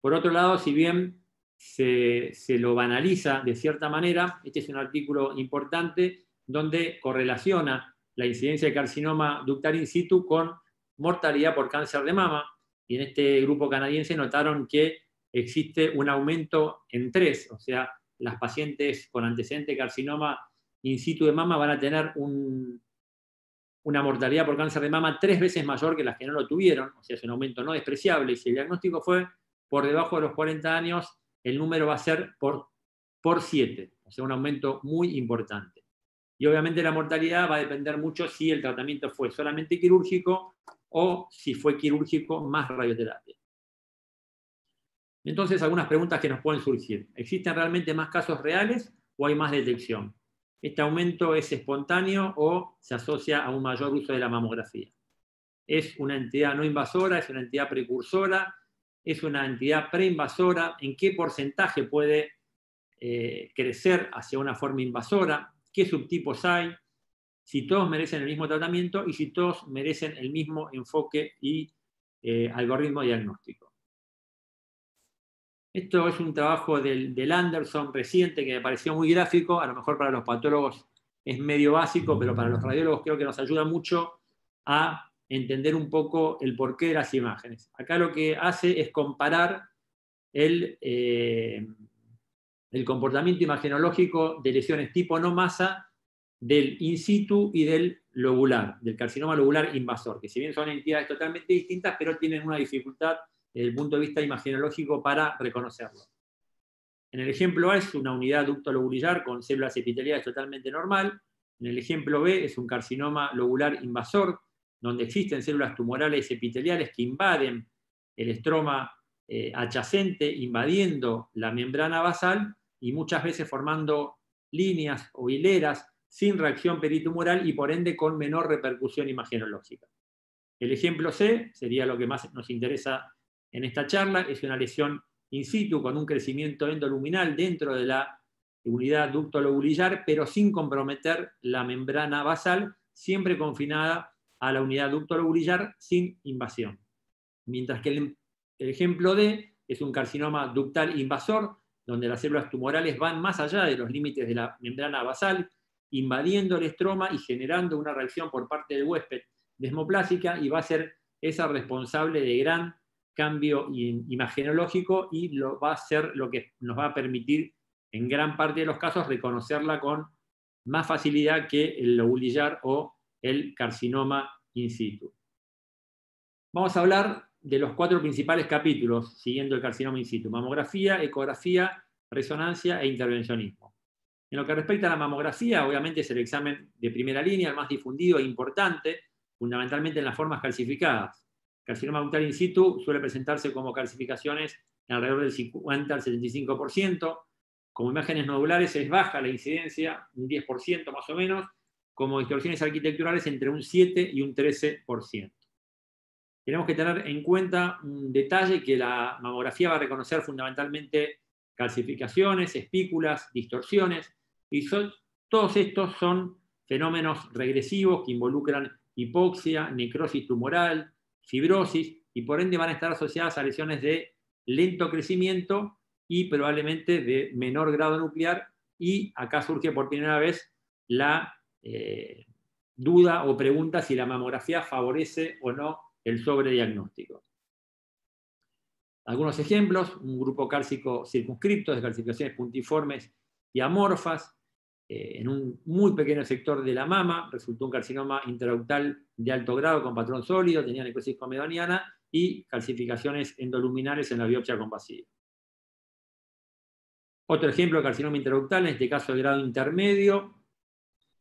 Por otro lado, si bien se, lo banaliza de cierta manera. Este es un artículo importante donde correlaciona la incidencia de carcinoma ductal in situ con mortalidad por cáncer de mama. Y en este grupo canadiense notaron que existe un aumento en tres, o sea, las pacientes con antecedente de carcinoma in situ de mama van a tener una mortalidad por cáncer de mama tres veces mayor que las que no lo tuvieron, o sea, es un aumento no despreciable. Y si el diagnóstico fue por debajo de los 40 años, el número va a ser por, por 7, o sea, un aumento muy importante. Y obviamente la mortalidad va a depender mucho si el tratamiento fue solamente quirúrgico o si fue quirúrgico más radioterapia. Entonces, algunas preguntas que nos pueden surgir. ¿Existen realmente más casos reales o hay más detección? ¿Este aumento es espontáneo o se asocia a un mayor uso de la mamografía? ¿Es una entidad no invasora? ¿Es una entidad precursora? Es una entidad preinvasora, en qué porcentaje puede eh, crecer hacia una forma invasora, qué subtipos hay, si todos merecen el mismo tratamiento y si todos merecen el mismo enfoque y eh, algoritmo diagnóstico. Esto es un trabajo del, del, Anderson reciente que me pareció muy gráfico, a lo mejor para los patólogos es medio básico, pero para los radiólogos creo que nos ayuda mucho a entender un poco el porqué de las imágenes. Acá lo que hace es comparar el, eh, el comportamiento imagenológico de lesiones tipo no masa del in situ y del lobular, del carcinoma lobular invasor, que si bien son entidades totalmente distintas, pero tienen una dificultad desde el punto de vista imagenológico para reconocerlo. En el ejemplo A es una unidad ducto lobulillar con células epiteliales totalmente normal. En el ejemplo B es un carcinoma lobular invasor donde existen células tumorales epiteliales que invaden el estroma eh, adyacente, invadiendo la membrana basal y muchas veces formando líneas o hileras sin reacción peritumoral y por ende con menor repercusión imagenológica. El ejemplo C sería lo que más nos interesa en esta charla, es una lesión in situ con un crecimiento endoluminal dentro de la unidad ducto lobulillar, pero sin comprometer la membrana basal, siempre confinada a la unidad ducto lobulillar sin invasión. Mientras que el, ejemplo D es un carcinoma ductal invasor, donde las células tumorales van más allá de los límites de la membrana basal, invadiendo el estroma y generando una reacción por parte del huésped desmoplásica y va a ser esa responsable de gran cambio imagenológico y lo va a ser lo que nos va a permitir en gran parte de los casos reconocerla con más facilidad que el lobulillar o el carcinoma in situ. Vamos a hablar de los cuatro principales capítulos siguiendo el carcinoma in situ, mamografía, ecografía, resonancia e intervencionismo. En lo que respecta a la mamografía, obviamente es el examen de primera línea, el más difundido e importante, fundamentalmente en las formas calcificadas. Carcinoma ductal in situ suele presentarse como calcificaciones alrededor del 50 al 75%. Como imágenes nodulares es baja la incidencia, un 10% más o menos, como distorsiones arquitecturales entre un 7 y un 13%. Tenemos que tener en cuenta un detalle que la mamografía va a reconocer fundamentalmente calcificaciones, espículas, distorsiones, y todos estos son fenómenos regresivos que involucran hipoxia, necrosis tumoral, fibrosis, y por ende van a estar asociadas a lesiones de lento crecimiento y probablemente de menor grado nuclear, y acá surge por primera vez la eh, duda o pregunta si la mamografía favorece o no el sobrediagnóstico. Algunos ejemplos, un grupo cálcico circunscripto de calcificaciones puntiformes y amorfas, eh, en un muy pequeño sector de la mama, resultó un carcinoma intraductal de alto grado con patrón sólido, tenía necrosis comedoniana y calcificaciones endoluminales en la biopsia compasiva. Otro ejemplo de carcinoma intraductal, en este caso de grado intermedio,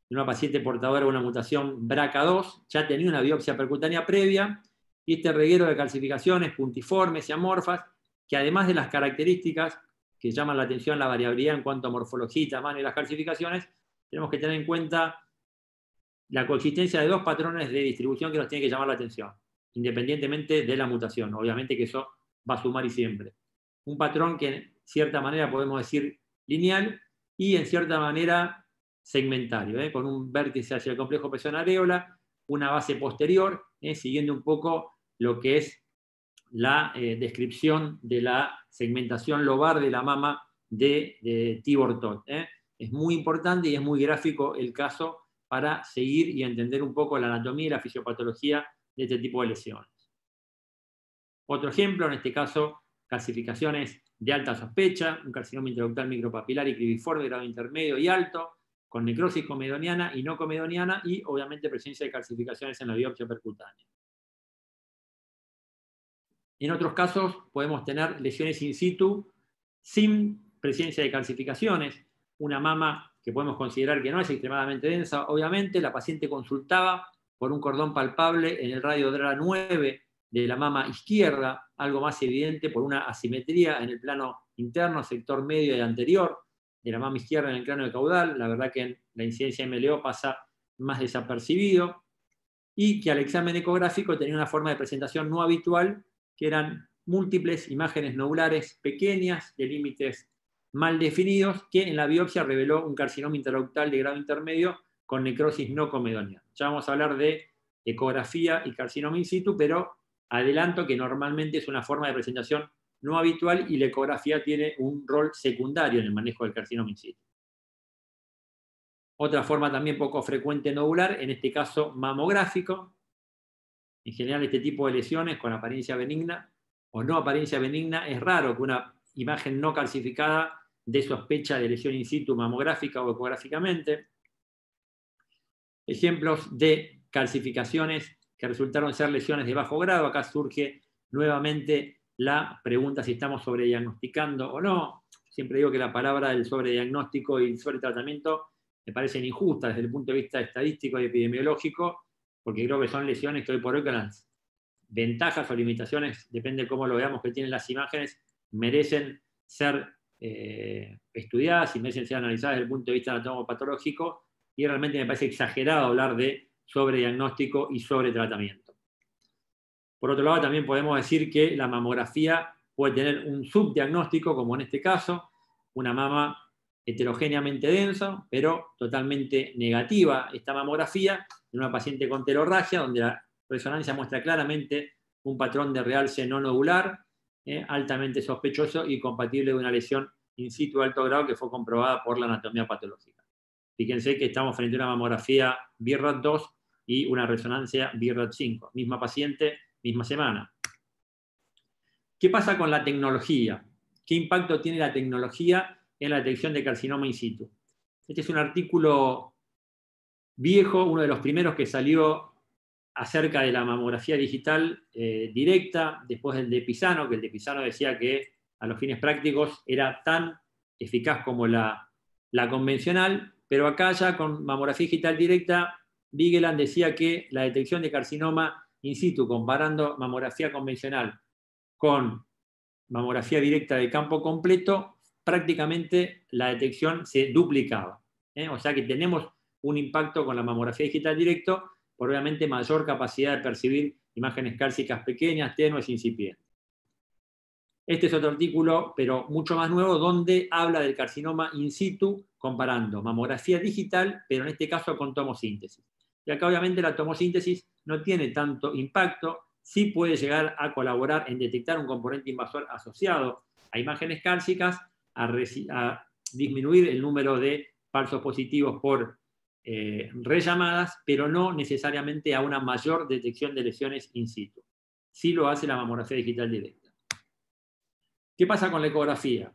una paciente portadora de una mutación BRCA2, ya tenía una biopsia percutánea previa, y este reguero de calcificaciones puntiformes y amorfas, que además de las características que llaman la atención la variabilidad en cuanto a morfología y tamaño de las calcificaciones, tenemos que tener en cuenta la coexistencia de dos patrones de distribución que nos tienen que llamar la atención, independientemente de la mutación. Obviamente que eso va a sumar y siempre. Un patrón que en cierta manera podemos decir lineal y en cierta manera segmentario, ¿eh? con un vértice hacia el complejo pezón areola, una base posterior, ¿eh? siguiendo un poco lo que es la eh, descripción de la segmentación lobar de la mama de, de Es muy importante y es muy gráfico el caso para seguir y entender un poco la anatomía y la fisiopatología de este tipo de lesiones. Otro ejemplo, en este caso, calcificaciones de alta sospecha, un carcinoma intraductal micropapilar y cribiforme grado intermedio y alto, con necrosis comedoniana y no comedoniana y obviamente presencia de calcificaciones en la biopsia percutánea. En otros casos podemos tener lesiones in situ sin presencia de calcificaciones, una mama que podemos considerar que no es extremadamente densa, obviamente la paciente consultaba por un cordón palpable en el radio DRA 9 de la mama izquierda, algo más evidente por una asimetría en el plano interno, sector medio y anterior, de la mama izquierda en el cráneo de caudal, la verdad que la incidencia de MLO pasa más desapercibido, y que al examen ecográfico tenía una forma de presentación no habitual, que eran múltiples imágenes nodulares pequeñas, de límites mal definidos, que en la biopsia reveló un carcinoma interductal de grado intermedio con necrosis no comedoniana. Ya vamos a hablar de ecografía y carcinoma in situ, pero adelanto que normalmente es una forma de presentación no habitual y la ecografía tiene un rol secundario en el manejo del carcinoma in situ. Otra forma también poco frecuente nodular, en este caso mamográfico. En general este tipo de lesiones con apariencia benigna o no apariencia benigna es raro que una imagen no calcificada dé sospecha de lesión in situ mamográfica o ecográficamente. Ejemplos de calcificaciones que resultaron ser lesiones de bajo grado. Acá surge nuevamente la pregunta si estamos sobrediagnosticando o no. Siempre digo que la palabra del sobrediagnóstico y el sobretratamiento me parecen injustas desde el punto de vista estadístico y epidemiológico, porque creo que son lesiones que hoy por hoy con las ventajas o limitaciones, depende de cómo lo veamos que tienen las imágenes, merecen ser eh, estudiadas y merecen ser analizadas desde el punto de vista anatomopatológico, y realmente me parece exagerado hablar de sobrediagnóstico y sobretratamiento. Por otro lado, también podemos decir que la mamografía puede tener un subdiagnóstico, como en este caso, una mama heterogéneamente densa, pero totalmente negativa esta mamografía en una paciente con telorragia, donde la resonancia muestra claramente un patrón de realce no nodular, eh, altamente sospechoso y compatible de una lesión in situ de alto grado que fue comprobada por la anatomía patológica. Fíjense que estamos frente a una mamografía BIRAT 2 y una resonancia BIRAT 5. Misma paciente, misma semana. ¿Qué pasa con la tecnología? ¿Qué impacto tiene la tecnología en la detección de carcinoma in situ? Este es un artículo viejo, uno de los primeros que salió acerca de la mamografía digital eh, directa, después del de Pisano, que el de Pisano decía que a los fines prácticos era tan eficaz como la, la convencional, pero acá ya con mamografía digital directa, Vigeland decía que la detección de carcinoma in situ, comparando mamografía convencional con mamografía directa de campo completo, prácticamente la detección se duplicaba. ¿eh? O sea que tenemos un impacto con la mamografía digital directo, por obviamente mayor capacidad de percibir imágenes cálcicas pequeñas, tenues, incipientes. Este es otro artículo, pero mucho más nuevo, donde habla del carcinoma in situ comparando mamografía digital, pero en este caso con tomosíntesis. Y acá obviamente la tomosíntesis no tiene tanto impacto, sí puede llegar a colaborar en detectar un componente invasor asociado a imágenes cálcicas, a, disminuir el número de falsos positivos por eh, rellamadas, pero no necesariamente a una mayor detección de lesiones in situ. Sí lo hace la mamografía digital directa. ¿Qué pasa con la ecografía?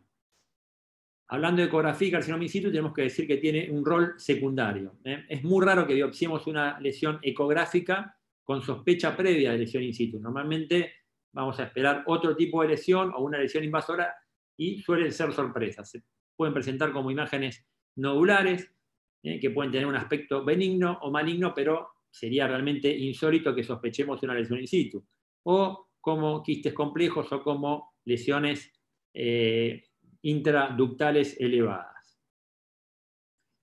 Hablando de ecografía y carcinoma in situ, tenemos que decir que tiene un rol secundario. ¿eh? Es muy raro que biopsiemos una lesión ecográfica con sospecha previa de lesión in situ. Normalmente vamos a esperar otro tipo de lesión o una lesión invasora y suelen ser sorpresas. Se pueden presentar como imágenes nodulares, ¿eh? que pueden tener un aspecto benigno o maligno, pero sería realmente insólito que sospechemos una lesión in situ. O como quistes complejos o como lesiones eh, intraductales elevadas.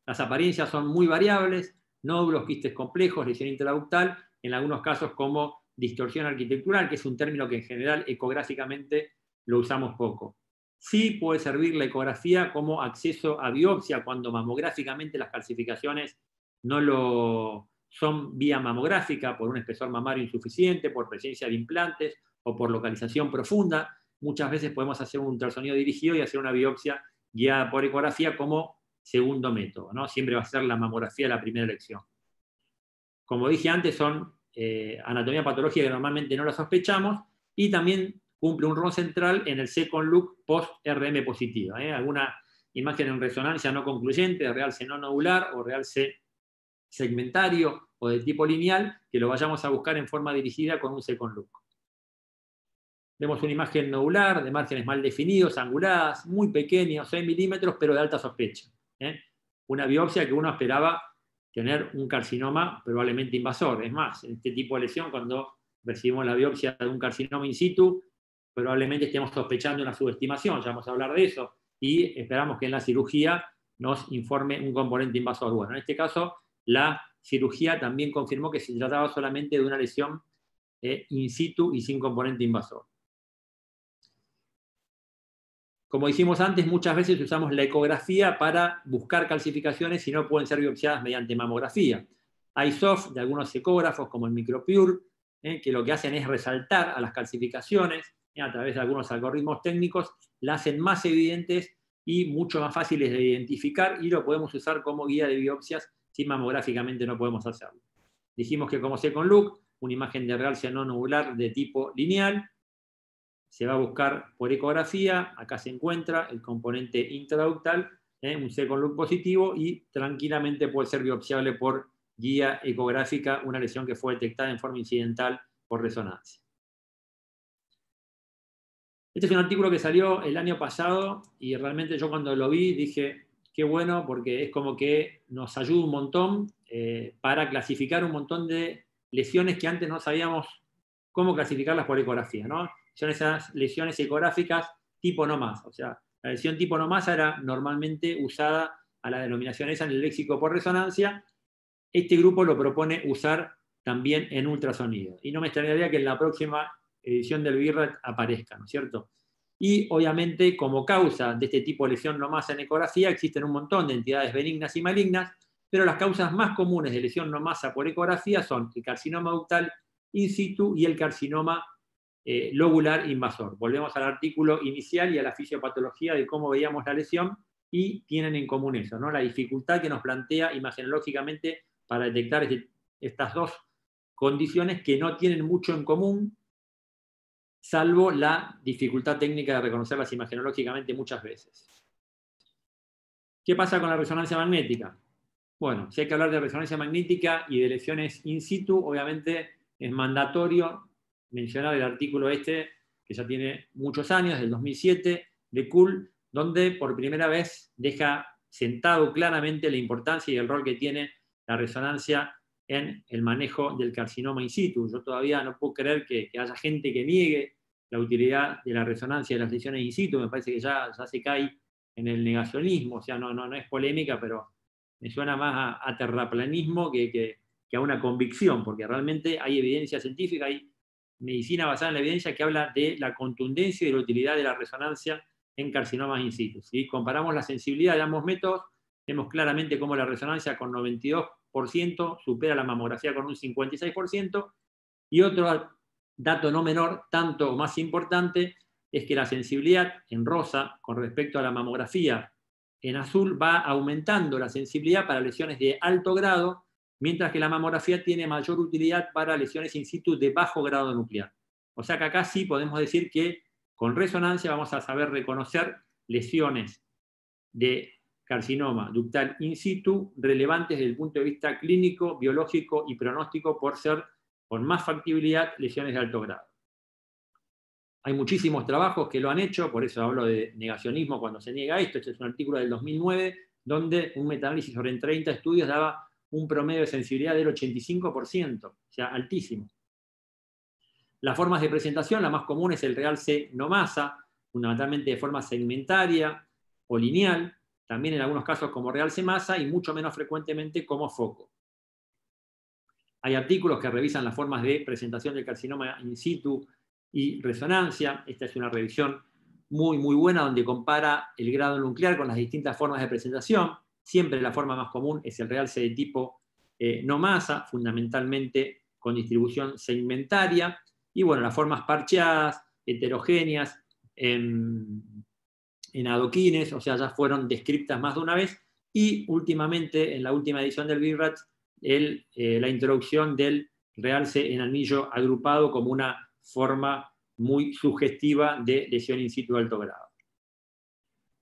Las apariencias son muy variables, nódulos, quistes complejos, lesión intraductal, en algunos casos como distorsión arquitectural, que es un término que en general ecográficamente lo usamos poco. Sí puede servir la ecografía como acceso a biopsia cuando mamográficamente las calcificaciones no lo son vía mamográfica por un espesor mamario insuficiente, por presencia de implantes o por localización profunda muchas veces podemos hacer un ultrasonido dirigido y hacer una biopsia guiada por ecografía como segundo método. ¿no? Siempre va a ser la mamografía la primera elección. Como dije antes, son eh, anatomía patológica que normalmente no la sospechamos y también cumple un rol central en el second look post-RM positiva. ¿eh? Alguna imagen en resonancia no concluyente, de realce no nodular o realce segmentario o de tipo lineal, que lo vayamos a buscar en forma dirigida con un second look. Vemos una imagen nodular de márgenes mal definidos, anguladas, muy pequeños, 6 milímetros, pero de alta sospecha. ¿eh? Una biopsia que uno esperaba tener un carcinoma probablemente invasor. Es más, en este tipo de lesión, cuando recibimos la biopsia de un carcinoma in situ, probablemente estemos sospechando una subestimación, ya vamos a hablar de eso, y esperamos que en la cirugía nos informe un componente invasor. Bueno, en este caso, la cirugía también confirmó que se trataba solamente de una lesión eh, in situ y sin componente invasor. Como dijimos antes, muchas veces usamos la ecografía para buscar calcificaciones y no pueden ser biopsiadas mediante mamografía. Hay soft de algunos ecógrafos, como el Micropure, eh, que lo que hacen es resaltar a las calcificaciones eh, a través de algunos algoritmos técnicos, las hacen más evidentes y mucho más fáciles de identificar y lo podemos usar como guía de biopsias si mamográficamente no podemos hacerlo. Dijimos que como sé con Look, una imagen de realcia no nodular de tipo lineal, se va a buscar por ecografía, acá se encuentra el componente intraductal, ¿eh? un second look positivo y tranquilamente puede ser biopsiable por guía ecográfica una lesión que fue detectada en forma incidental por resonancia. Este es un artículo que salió el año pasado y realmente yo cuando lo vi dije, qué bueno, porque es como que nos ayuda un montón eh, para clasificar un montón de lesiones que antes no sabíamos cómo clasificarlas por ecografía. ¿no? Esas lesiones ecográficas tipo no más. O sea, la lesión tipo no más era normalmente usada a la denominación esa en el léxico por resonancia. Este grupo lo propone usar también en ultrasonido. Y no me extrañaría que en la próxima edición del BIRRET aparezca, ¿no es cierto? Y obviamente, como causa de este tipo de lesión no más en ecografía, existen un montón de entidades benignas y malignas, pero las causas más comunes de lesión no masa por ecografía son el carcinoma ductal in situ y el carcinoma eh, lobular invasor. Volvemos al artículo inicial y a la fisiopatología de cómo veíamos la lesión y tienen en común eso, ¿no? la dificultad que nos plantea imagenológicamente para detectar este, estas dos condiciones que no tienen mucho en común, salvo la dificultad técnica de reconocerlas imagenológicamente muchas veces. ¿Qué pasa con la resonancia magnética? Bueno, si hay que hablar de resonancia magnética y de lesiones in situ, obviamente es mandatorio mencionar el artículo este, que ya tiene muchos años, del 2007, de Kuhl, donde por primera vez deja sentado claramente la importancia y el rol que tiene la resonancia en el manejo del carcinoma in situ. Yo todavía no puedo creer que, haya gente que niegue la utilidad de la resonancia de las lesiones in situ, me parece que ya, ya se cae en el negacionismo, o sea, no, no, no es polémica, pero me suena más a, terraplanismo que, que, a una convicción, porque realmente hay evidencia científica, hay medicina basada en la evidencia que habla de la contundencia y la utilidad de la resonancia en carcinomas in situ. Si comparamos la sensibilidad de ambos métodos, vemos claramente cómo la resonancia con 92% supera la mamografía con un 56%, y otro dato no menor, tanto más importante, es que la sensibilidad en rosa con respecto a la mamografía en azul va aumentando la sensibilidad para lesiones de alto grado, mientras que la mamografía tiene mayor utilidad para lesiones in situ de bajo grado nuclear. O sea que acá sí podemos decir que con resonancia vamos a saber reconocer lesiones de carcinoma ductal in situ relevantes desde el punto de vista clínico, biológico y pronóstico por ser con más factibilidad lesiones de alto grado. Hay muchísimos trabajos que lo han hecho, por eso hablo de negacionismo cuando se niega esto. Este es un artículo del 2009 donde un metaanálisis sobre 30 estudios daba un promedio de sensibilidad del 85%, o sea, altísimo. Las formas de presentación, la más común es el realce no masa, fundamentalmente de forma segmentaria o lineal, también en algunos casos como realce masa y mucho menos frecuentemente como foco. Hay artículos que revisan las formas de presentación del carcinoma in situ y resonancia. Esta es una revisión muy, muy buena donde compara el grado nuclear con las distintas formas de presentación. Siempre la forma más común es el realce de tipo eh, no masa, fundamentalmente con distribución segmentaria. Y bueno, las formas parcheadas, heterogéneas, en, adoquines, o sea, ya fueron descritas más de una vez. Y últimamente, en la última edición del BIRAT, eh, la introducción del realce en anillo agrupado como una forma muy sugestiva de lesión in situ de alto grado.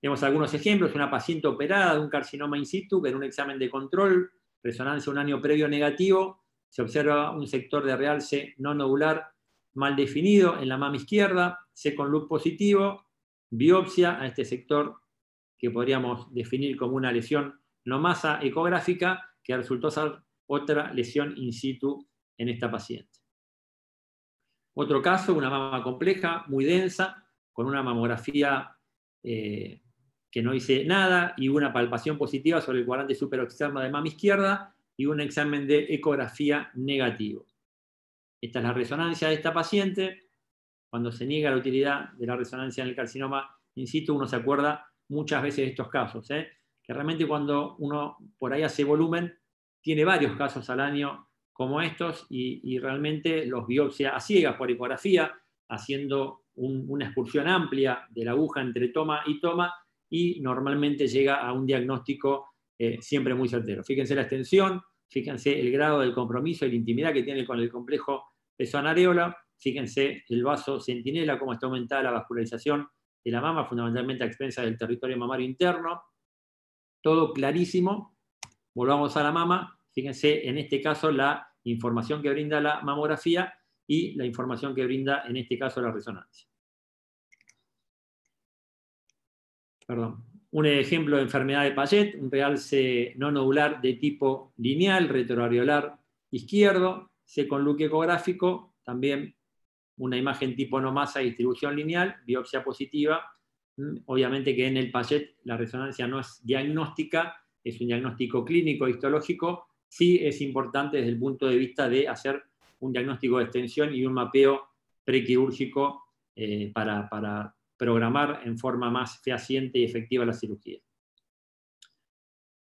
Tenemos algunos ejemplos, una paciente operada de un carcinoma in situ en un examen de control, resonancia un año previo negativo, se observa un sector de realce no nodular mal definido en la mama izquierda, C con loop positivo, biopsia a este sector que podríamos definir como una lesión no masa ecográfica, que resultó ser otra lesión in situ en esta paciente. Otro caso, una mama compleja, muy densa, con una mamografía eh, que no hice nada y una palpación positiva sobre el cuadrante superexterno de mama izquierda y un examen de ecografía negativo. Esta es la resonancia de esta paciente. Cuando se niega la utilidad de la resonancia en el carcinoma in situ, uno se acuerda muchas veces de estos casos, ¿eh? que realmente cuando uno por ahí hace volumen, tiene varios casos al año como estos y, realmente los biopsia a ciegas por ecografía, haciendo una excursión amplia de la aguja entre toma y toma y normalmente llega a un diagnóstico eh, siempre muy certero. Fíjense la extensión, fíjense el grado del compromiso y la intimidad que tiene con el complejo pezón-areola, fíjense el vaso centinela, cómo está aumentada la vascularización de la mama, fundamentalmente a expensas del territorio mamario interno. Todo clarísimo. Volvamos a la mama. Fíjense en este caso la información que brinda la mamografía y la información que brinda, en este caso, la resonancia. Perdón. Un ejemplo de enfermedad de Payet, un realce no nodular de tipo lineal, retroareolar izquierdo, con ecográfico, también una imagen tipo no masa, distribución lineal, biopsia positiva. Mm, obviamente que en el Payet la resonancia no es diagnóstica, es un diagnóstico clínico, histológico, sí es importante desde el punto de vista de hacer un diagnóstico de extensión y un mapeo prequirúrgico eh, para, programar en forma más fehaciente y efectiva la cirugía.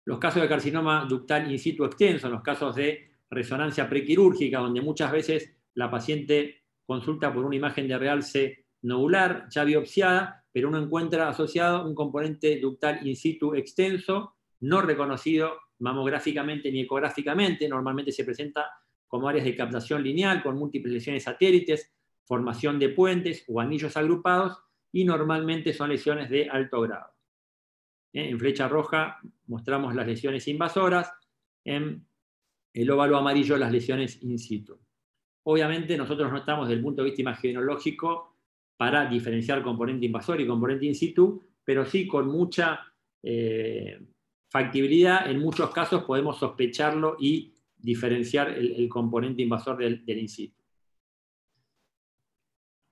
Los casos de carcinoma ductal in situ extenso, los casos de resonancia prequirúrgica, donde muchas veces la paciente consulta por una imagen de realce nodular ya biopsiada, pero uno encuentra asociado un componente ductal in situ extenso no reconocido mamográficamente ni ecográficamente, normalmente se presenta como áreas de captación lineal con múltiples lesiones satélites, formación de puentes o anillos agrupados y normalmente son lesiones de alto grado. ¿Eh? En flecha roja mostramos las lesiones invasoras, en el óvalo amarillo las lesiones in situ. Obviamente nosotros no estamos desde el punto de vista imagenológico para diferenciar componente invasor y componente in situ, pero sí con mucha eh, factibilidad, en muchos casos podemos sospecharlo y diferenciar el, componente invasor del, del in situ.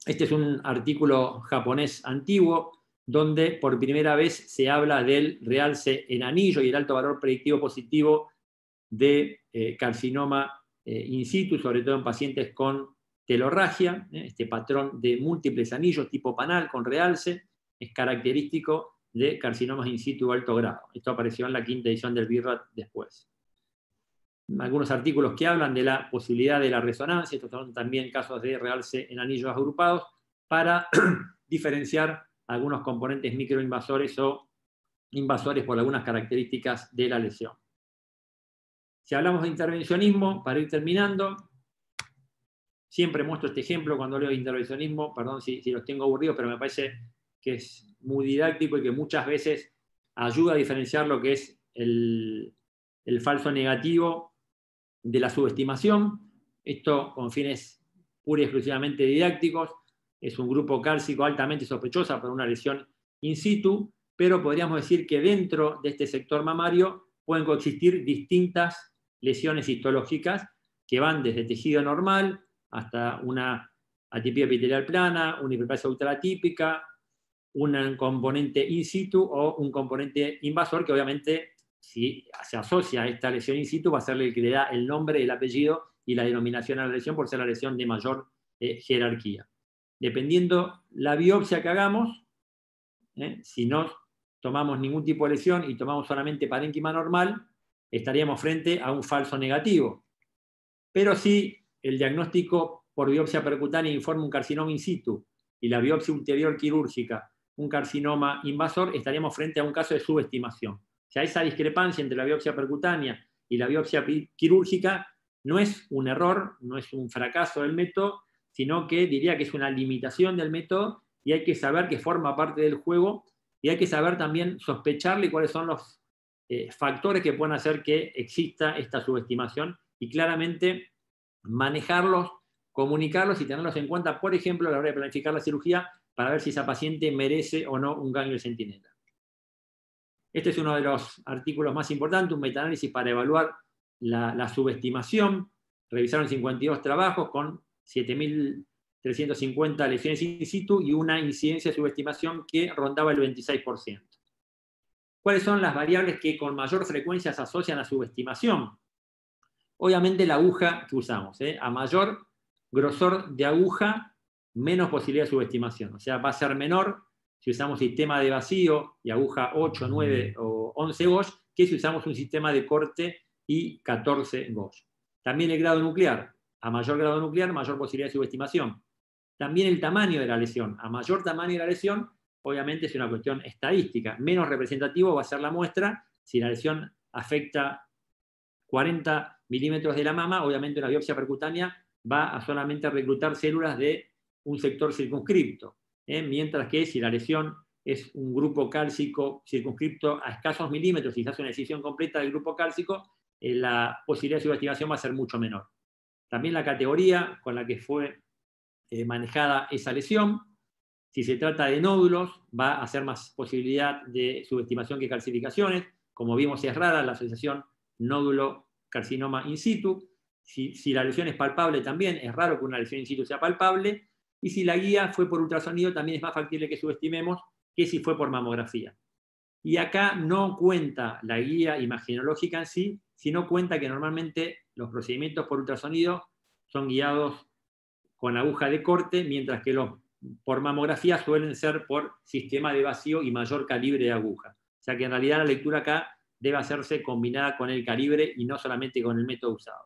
Este es un artículo japonés antiguo donde por primera vez se habla del realce en anillo y el alto valor predictivo positivo de eh, carcinoma eh, in situ, sobre todo en pacientes con telorragia, ¿eh? este patrón de múltiples anillos tipo panal con realce, es característico de carcinomas in situ alto grado. Esto apareció en la quinta edición del BIRAT después. Algunos artículos que hablan de la posibilidad de la resonancia, estos son también casos de realce en anillos agrupados, para [CLEARS THROAT] diferenciar algunos componentes microinvasores o invasores por algunas características de la lesión. Si hablamos de intervencionismo, para ir terminando, siempre muestro este ejemplo cuando leo de intervencionismo, perdón si, los tengo aburridos, pero me parece que es muy didáctico y que muchas veces ayuda a diferenciar lo que es el, el falso negativo de la subestimación. Esto con fines pura y exclusivamente didácticos. Es un grupo cálcico altamente sospechosa por una lesión in situ, pero podríamos decir que dentro de este sector mamario pueden coexistir distintas lesiones histológicas que van desde tejido normal hasta una atipia epitelial plana, una hiperplasia ultratípica, un componente in situ o un componente invasor que obviamente si se asocia a esta lesión in situ va a ser el que le da el nombre, el apellido y la denominación a la lesión por ser la lesión de mayor eh, jerarquía. Dependiendo la biopsia que hagamos, eh, si no tomamos ningún tipo de lesión y tomamos solamente parénquima normal, estaríamos frente a un falso negativo. Pero si el diagnóstico por biopsia percutánea informa un carcinoma in situ y la biopsia ulterior quirúrgica un carcinoma invasor, estaríamos frente a un caso de subestimación. Sea, esa discrepancia entre la biopsia percutánea y la biopsia quirúrgica no es un error, no es un fracaso del método, sino que diría que es una limitación del método y hay que saber que forma parte del juego y hay que saber también sospecharle cuáles son los eh, factores que pueden hacer que exista esta subestimación y claramente manejarlos, comunicarlos y tenerlos en cuenta, por ejemplo, a la hora de planificar la cirugía para ver si esa paciente merece o no un ganglio centinela. Este es uno de los artículos más importantes, un metaanálisis para evaluar la, subestimación. Revisaron 52 trabajos con 7.350 lesiones in situ y una incidencia de subestimación que rondaba el 26%. ¿Cuáles son las variables que con mayor frecuencia se asocian a subestimación? Obviamente la aguja que usamos. ¿eh? A mayor grosor de aguja, menos posibilidad de subestimación. O sea, va a ser menor si usamos sistema de vacío y aguja 8, 9 o 11 Gauge que si usamos un sistema de corte y 14 Gauge. También el grado nuclear. A mayor grado nuclear, mayor posibilidad de subestimación. También el tamaño de la lesión. A mayor tamaño de la lesión, obviamente es una cuestión estadística. Menos representativo va a ser la muestra si la lesión afecta 40 milímetros de la mama, obviamente una biopsia percutánea va a solamente reclutar células de un sector circunscripto, ¿eh? mientras que si la lesión es un grupo cálcico circunscripto a escasos milímetros y se hace una decisión completa del grupo cálcico, eh, la posibilidad de subestimación va a ser mucho menor. También la categoría con la que fue eh, manejada esa lesión, si se trata de nódulos, va a ser más posibilidad de subestimación que calcificaciones. Como vimos, es rara la asociación nódulo carcinoma in situ. Si, la lesión es palpable también, es raro que una lesión in situ sea palpable. Y si la guía fue por ultrasonido, también es más factible que subestimemos que si fue por mamografía. Y acá no cuenta la guía imaginológica en sí, sino cuenta que normalmente los procedimientos por ultrasonido son guiados con aguja de corte, mientras que los por mamografía suelen ser por sistema de vacío y mayor calibre de aguja. O sea que en realidad la lectura acá debe hacerse combinada con el calibre y no solamente con el método usado.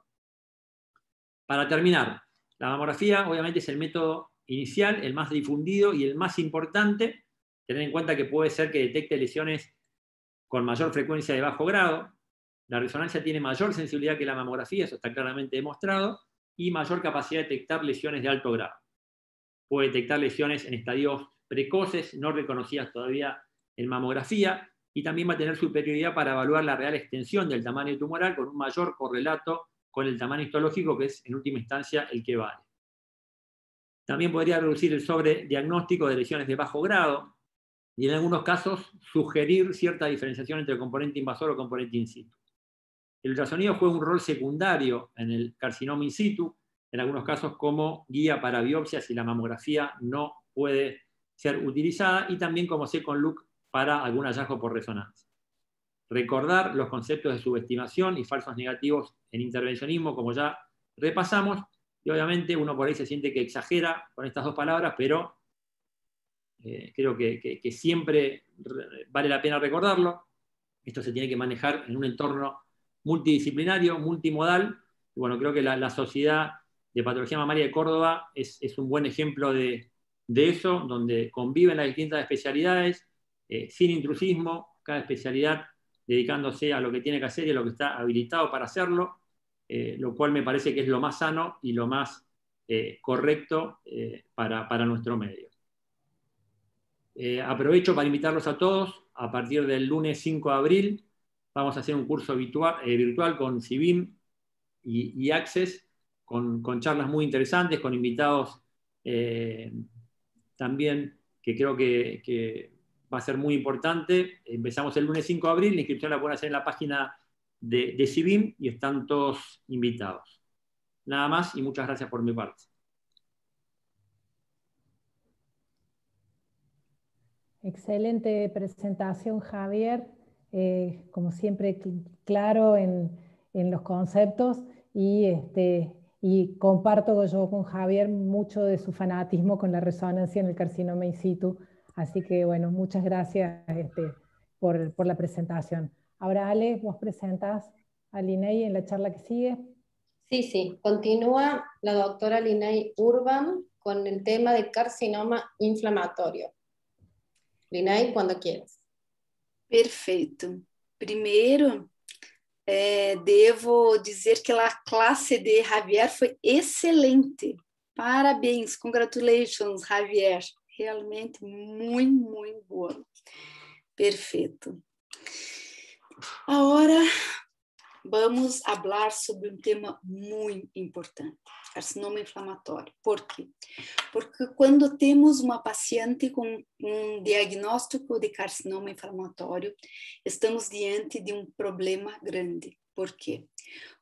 Para terminar, la mamografía obviamente es el método inicial, el más difundido y el más importante. Tener en cuenta que puede ser que detecte lesiones con mayor frecuencia de bajo grado. La resonancia tiene mayor sensibilidad que la mamografía, eso está claramente demostrado, y mayor capacidad de detectar lesiones de alto grado. Puede detectar lesiones en estadios precoces, no reconocidas todavía en mamografía, y también va a tener superioridad para evaluar la real extensión del tamaño tumoral con un mayor correlato con el tamaño histológico, que es en última instancia el que vale. También podría reducir el sobrediagnóstico de lesiones de bajo grado y en algunos casos sugerir cierta diferenciación entre componente invasor o componente in situ. El ultrasonido juega un rol secundario en el carcinoma in situ, en algunos casos como guía para biopsias si la mamografía no puede ser utilizada y también como sé con LUC para algún hallazgo por resonancia. Recordar los conceptos de subestimación y falsos negativos en intervencionismo, como ya repasamos, Y obviamente uno por ahí se siente que exagera con estas dos palabras, pero eh, creo que, siempre vale la pena recordarlo. Esto se tiene que manejar en un entorno multidisciplinario, multimodal. Y bueno, creo que la, Sociedad de Patología Mamaria de Córdoba es, un buen ejemplo de, eso, donde conviven las distintas especialidades, eh, sin intrusismo, cada especialidad dedicándose a lo que tiene que hacer y a lo que está habilitado para hacerlo, eh, lo cual me parece que es lo más sano y lo más correcto para, para nuestro medio. Eh, aprovecho para invitarlos a todos. A partir del lunes 5 de abril vamos a hacer un curso virtual, eh, virtual con Civim y, Access, con, charlas muy interesantes, con invitados eh, también que creo que, va a ser muy importante. Empezamos el lunes 5 de abril, la inscripción la pueden hacer en la página de, de Civim y están todos invitados. Nada más y muchas gracias por mi parte. Excelente presentación, Javier. Eh, como siempre, claro en, los conceptos y, este, y comparto yo con Javier mucho de su fanatismo con la resonancia en el carcinoma in situ. Así que, bueno, muchas gracias este, por, por, la presentación. Ahora, Ale, vos presentás a Linei en la charla que sigue. Sí, sí. Continúa la doctora Linei Urban con el tema de carcinoma inflamatorio. Linay, quando quieras. Perfeito. Primeiro, é, devo dizer que a classe de Javier foi excelente. Parabéns, congratulations, Javier. Realmente muito, muito boa. Perfeito. Agora vamos falar sobre um tema muito importante carcinoma inflamatório. Por quê? Porque quando temos uma paciente com um diagnóstico de carcinoma inflamatório, estamos diante de um problema grande. Por quê?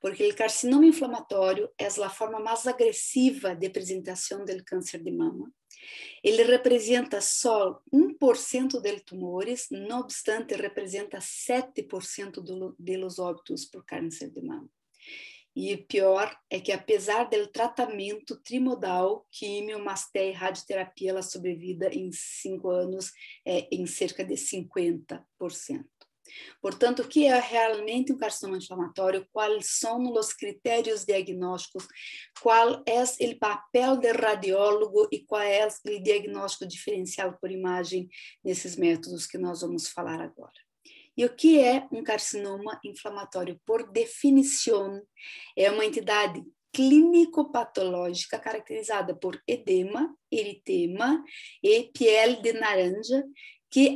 Porque o carcinoma inflamatório é a forma mais agressiva de apresentação do câncer de mama. Ele representa só 1% dos tumores, não obstante, representa 7% dos óbitos por câncer de mama. E pior é que, apesar do tratamento trimodal, químio, masté e radioterapia, ela sobrevida em cinco anos é, em cerca de 50%. Portanto, o que é realmente um carcinoma inflamatório? Quais são os critérios diagnósticos? Qual é o papel do radiólogo e qual é o diagnóstico diferencial por imagem nesses métodos que nós vamos falar agora? E o que é um carcinoma inflamatório? Por definição, é uma entidade clínico-patológica caracterizada por edema, eritema e pele de naranja, que,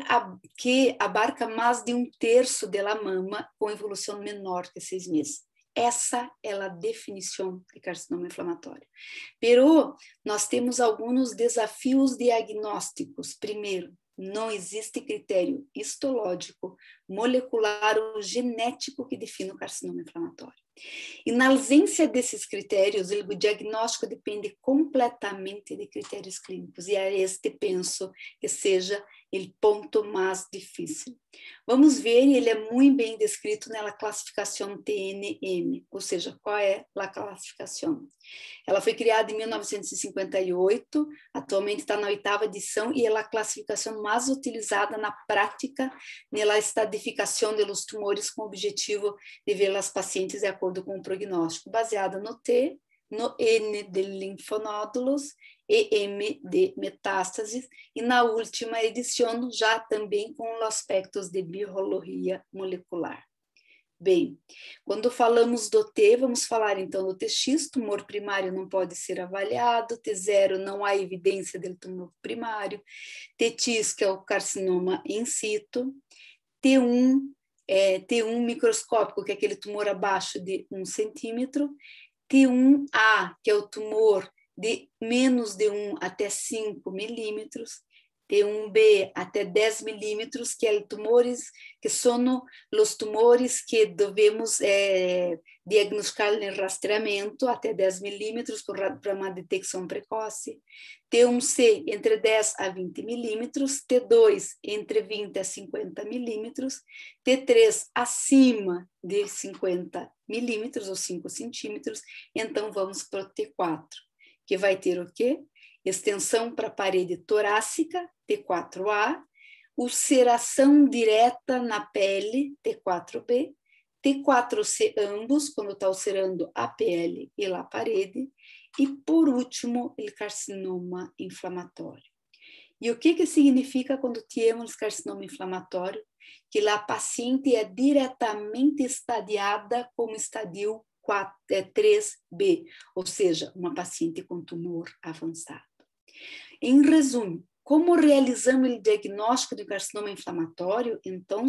que abarca mais de um terço da mama com evolução menor que seis meses. Essa é a definição de carcinoma inflamatório. Pero nós temos alguns desafios diagnósticos. Primeiro, não existe critério histológico, molecular ou genético que defina o carcinoma inflamatório. E na ausência desses critérios, o diagnóstico depende completamente de critérios clínicos, e é este, penso, que seja o ponto mais difícil. Vamos ver, ele é muito bem descrito na classificação TNM, ou seja, qual é a classificação. Ela foi criada em 1958, atualmente está na oitava edição e é a classificação mais utilizada na prática na estadificação dos tumores com o objetivo de ver as pacientes de acordo com o prognóstico, baseada no T, no N de linfonódulos EM de metástases, e na última edição já também com aspectos de biologia molecular. Bem, quando falamos do T, vamos falar então do TX, tumor primário não pode ser avaliado, T0 não há evidência do tumor primário, TX, que é o carcinoma in situ, T1, é, T1 microscópico, que é aquele tumor abaixo de um centímetro, T1A, que é o tumor de menos de 1 até 5 milímetros, T1B até 10 milímetros, que é tumores que são os tumores que devemos é, diagnosticar em rastreamento até 10 milímetros para uma detecção precoce. T1C entre 10 a 20 milímetros, T2 entre 20 a 50 milímetros, T3 acima de 50 milímetros ou 5 centímetros, então vamos para o T4, que vai ter o quê? Extensão para a parede torácica, T4A, ulceração direta na pele, T4B, T4C ambos, quando está ulcerando a pele e a parede, e por último, o carcinoma inflamatório. E o que, que significa quando temos carcinoma inflamatório? Que a paciente é diretamente estadiada como estadio 4, é, 3B, ou seja, uma paciente com tumor avançado. Em resumo, como realizamos o diagnóstico do carcinoma inflamatório? Então,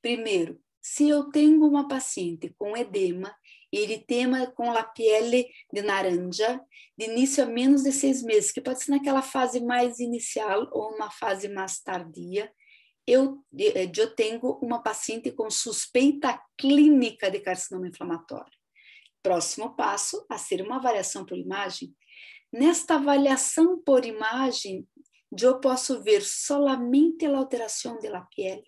primeiro, se eu tenho uma paciente com edema, eritema com a pele de naranja, de início a menos de seis meses, que pode ser naquela fase mais inicial ou uma fase mais tardia, eu, eh, eu tenho uma paciente com suspeita clínica de carcinoma inflamatório. Próximo passo, a ser uma avaliação por imagem. Nesta avaliação por imagem, eu posso ver solamente a alteração da pele,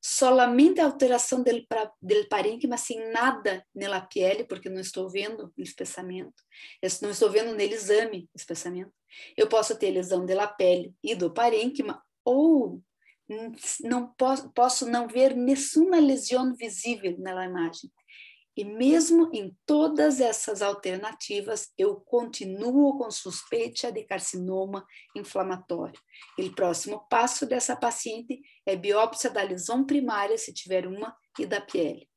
solamente a alteração do, parênquima, sem nada na pele, porque não estou vendo o espessamento, não estou vendo nele exame espessamento. Eu posso ter lesão da pele e do parênquima, ou não posso, posso não ver nenhuma lesão visível na imagem. E mesmo em todas essas alternativas, eu continuo com suspeita de carcinoma inflamatório. E o próximo passo dessa paciente é biópsia da lesão primária, se tiver uma, e da pele.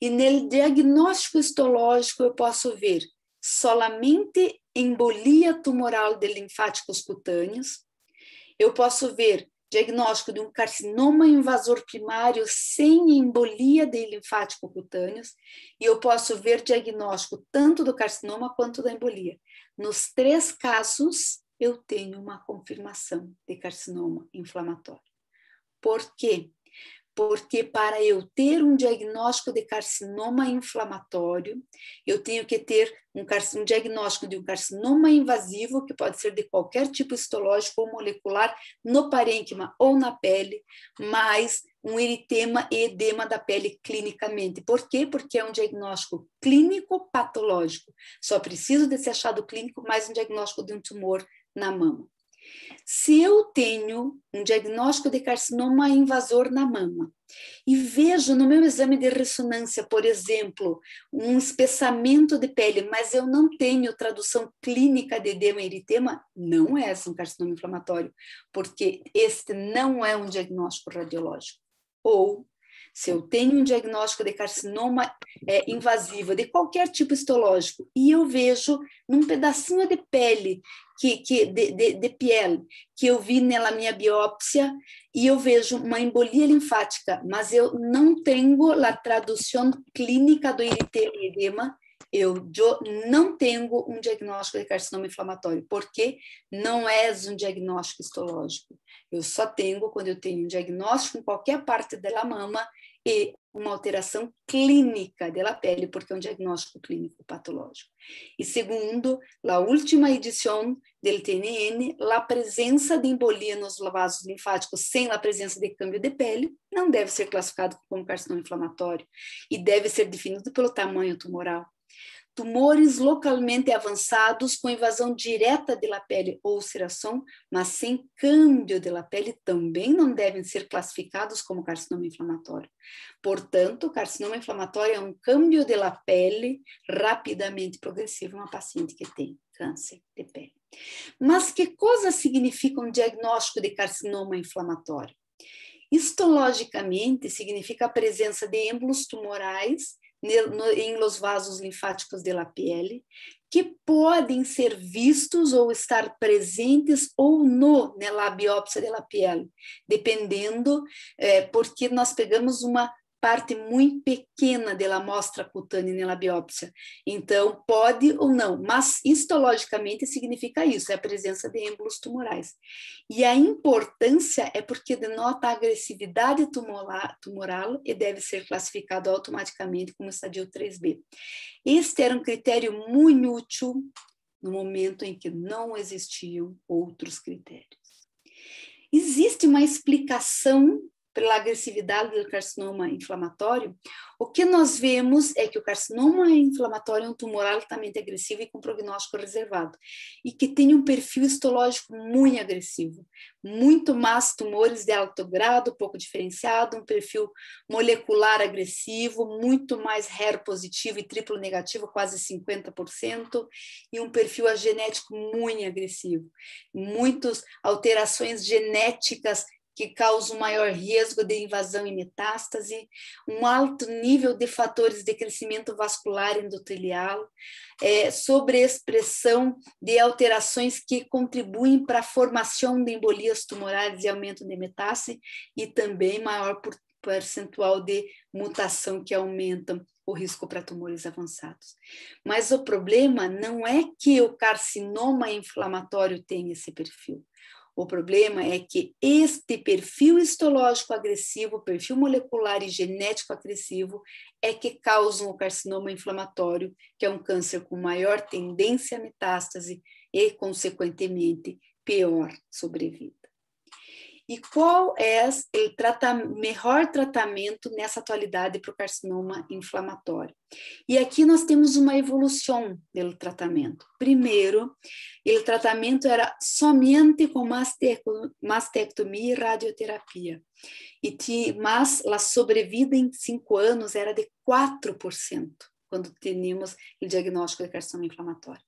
E no diagnóstico histológico, eu posso ver solamente embolia tumoral de linfáticos cutâneos, eu posso ver diagnóstico de um carcinoma invasor primário sem embolia de linfático cutâneos, e eu posso ver diagnóstico tanto do carcinoma quanto da embolia. Nos três casos, eu tenho uma confirmação de carcinoma inflamatório. Por quê? Porque para eu ter um diagnóstico de carcinoma inflamatório, eu tenho que ter um, um, diagnóstico de um carcinoma invasivo, que pode ser de qualquer tipo histológico ou molecular, no parênquima ou na pele, mais um eritema e edema da pele clinicamente. Por quê? Porque é um diagnóstico clínico patológico. Só preciso desse achado clínico mais um diagnóstico de um tumor na mama. Se eu tenho um diagnóstico de carcinoma invasor na mama e vejo no meu exame de ressonância, por exemplo, um espessamento de pele, mas eu não tenho tradução clínica de edema e eritema, não é um carcinoma inflamatório, porque este não é um diagnóstico radiológico. Ou se eu tenho um diagnóstico de carcinoma é, invasivo, de qualquer tipo histológico, e eu vejo num pedacinho de pele, que, que de, de, de pele, que eu vi na minha biópsia, e eu vejo uma embolia linfática, mas eu não tenho a tradução clínica do edema, eu, não tenho um diagnóstico de carcinoma inflamatório, porque não é um diagnóstico histológico. Eu só tenho quando eu tenho um diagnóstico em qualquer parte da mama e uma alteração clínica da pele, porque é um diagnóstico clínico patológico. E segundo, a última edição do TNN, a presença de embolia nos vasos linfáticos sem a presença de câmbio de pele não deve ser classificado como carcinoma inflamatório e deve ser definido pelo tamanho tumoral tumores localmente avançados com invasão direta da pele ou ulceração, mas sem câmbio da pele, também não devem ser classificados como carcinoma inflamatório. Portanto, carcinoma inflamatório é um câmbio da pele rapidamente progressivo uma paciente que tem câncer de pele. Mas que coisa significa um diagnóstico de carcinoma inflamatório? Histologicamente, significa a presença de êmbolos tumorais em los vasos linfáticos da pele, que podem ser vistos ou estar presentes ou não na biópsia da pele, dependendo, é, porque nós pegamos uma parte muito pequena da amostra cutânea na biópsia. Então, pode ou não, mas histologicamente significa isso, é a presença de êmbolos tumorais. E a importância é porque denota a agressividade tumoral e deve ser classificado automaticamente como estadio 3B. Este era um critério muito útil no momento em que não existiam outros critérios. Existe uma explicação pela agressividade do carcinoma inflamatório, o que nós vemos é que o carcinoma inflamatório é um tumor altamente agressivo e com prognóstico reservado, e que tem um perfil histológico muito agressivo, muito mais tumores de alto grado, pouco diferenciado, um perfil molecular agressivo, muito mais HER positivo e triplo negativo, quase 50%, e um perfil genético muito agressivo. Muitas alterações genéticas que causam maior risco de invasão e metástase, um alto nível de fatores de crescimento vascular endotelial, é, sobreexpressão de alterações que contribuem para a formação de embolias tumorais e aumento de metástase, e também maior percentual de mutação que aumentam o risco para tumores avançados. Mas o problema não é que o carcinoma inflamatório tem esse perfil. O problema é que este perfil histológico agressivo, perfil molecular e genético agressivo, é que causam o carcinoma inflamatório, que é um câncer com maior tendência a metástase e, consequentemente, pior sobrevida e qual é o trata melhor tratamento nessa atualidade para o carcinoma inflamatório. E aqui nós temos uma evolução do tratamento. Primeiro, o tratamento era somente com mastectomia e radioterapia. E tinha, mas a sobrevida em cinco anos era de 4%, quando tínhamos o diagnóstico de carcinoma inflamatório.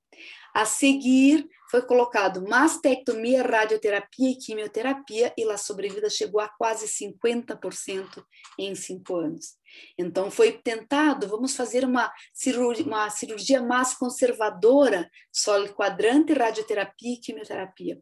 A seguir, foi colocado mastectomia, radioterapia e quimioterapia, e a sobrevida chegou a quase 50% em cinco anos. Então, foi tentado, vamos fazer uma cirurgia, uma cirurgia mais conservadora, sólido quadrante, radioterapia e quimioterapia.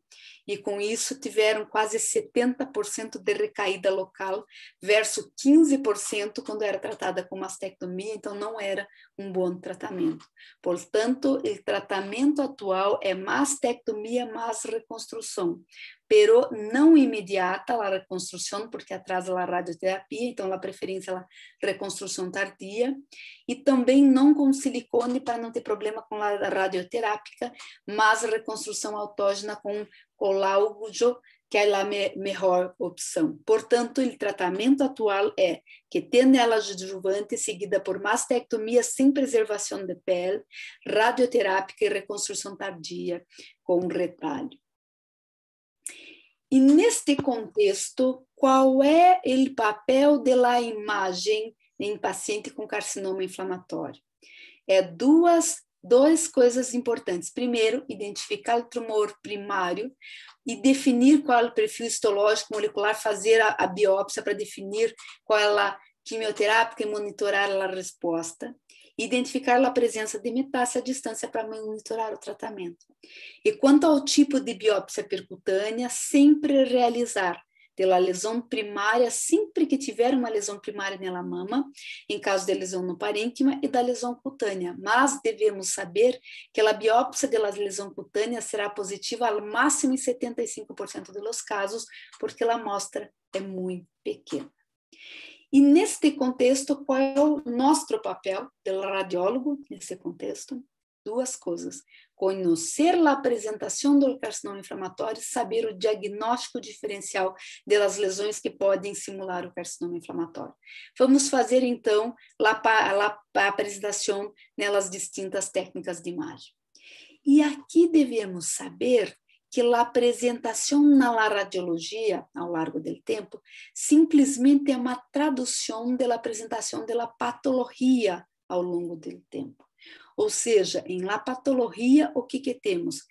E com isso tiveram quase 70% de recaída local, versus 15% quando era tratada com mastectomia, então não era um bom tratamento. Portanto, o tratamento atual é mastectomia mais reconstrução, pero não imediata a reconstrução, porque atrasa a radioterapia, então a preferência é a reconstrução tardia, e também não com silicone para não ter problema com a radioterápica, mas reconstrução autógena com colágeno, que é a me melhor opção. Portanto, o tratamento atual é que tem ela adjuvante seguida por mastectomia sem preservação de pele, radioterápica e reconstrução tardia com retalho. E neste contexto, qual é o papel da imagem em paciente com carcinoma inflamatório? É duas duas coisas importantes. Primeiro, identificar o tumor primário e definir qual é o perfil histológico molecular, fazer a, a biópsia para definir qual é a quimioterápica e monitorar a resposta identificar a presença de metástase à distância para monitorar o tratamento. E quanto ao tipo de biópsia percutânea, sempre realizar pela lesão primária, sempre que tiver uma lesão primária na mama, em caso de lesão no parênquima e da lesão cutânea. Mas devemos saber que a biópsia da lesão cutânea será positiva ao máximo em 75% dos casos, porque a amostra é muito pequena. E neste contexto, qual é o nosso papel do radiólogo nesse contexto? Duas coisas: conhecer a apresentação do carcinoma inflamatório, saber o diagnóstico diferencial das lesões que podem simular o carcinoma inflamatório. Vamos fazer então a apresentação nelas distintas técnicas de imagem. E aqui devemos saber que a apresentação na radiologia, ao largo do tempo, simplesmente é uma tradução da apresentação da patologia ao longo do tempo. Ou seja, em la patologia, o que, que temos?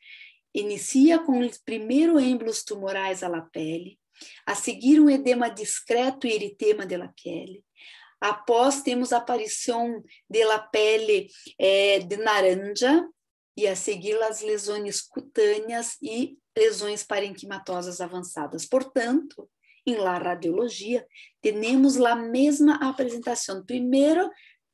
Inicia com os primeiros êmbolos tumorais à pele, a seguir um edema discreto e eritema da pele, após temos a aparição da pele é, de naranja, e a seguir as lesões cutâneas e lesões parenquimatosas avançadas. Portanto, em la radiologia, temos a mesma apresentação. Primeiro,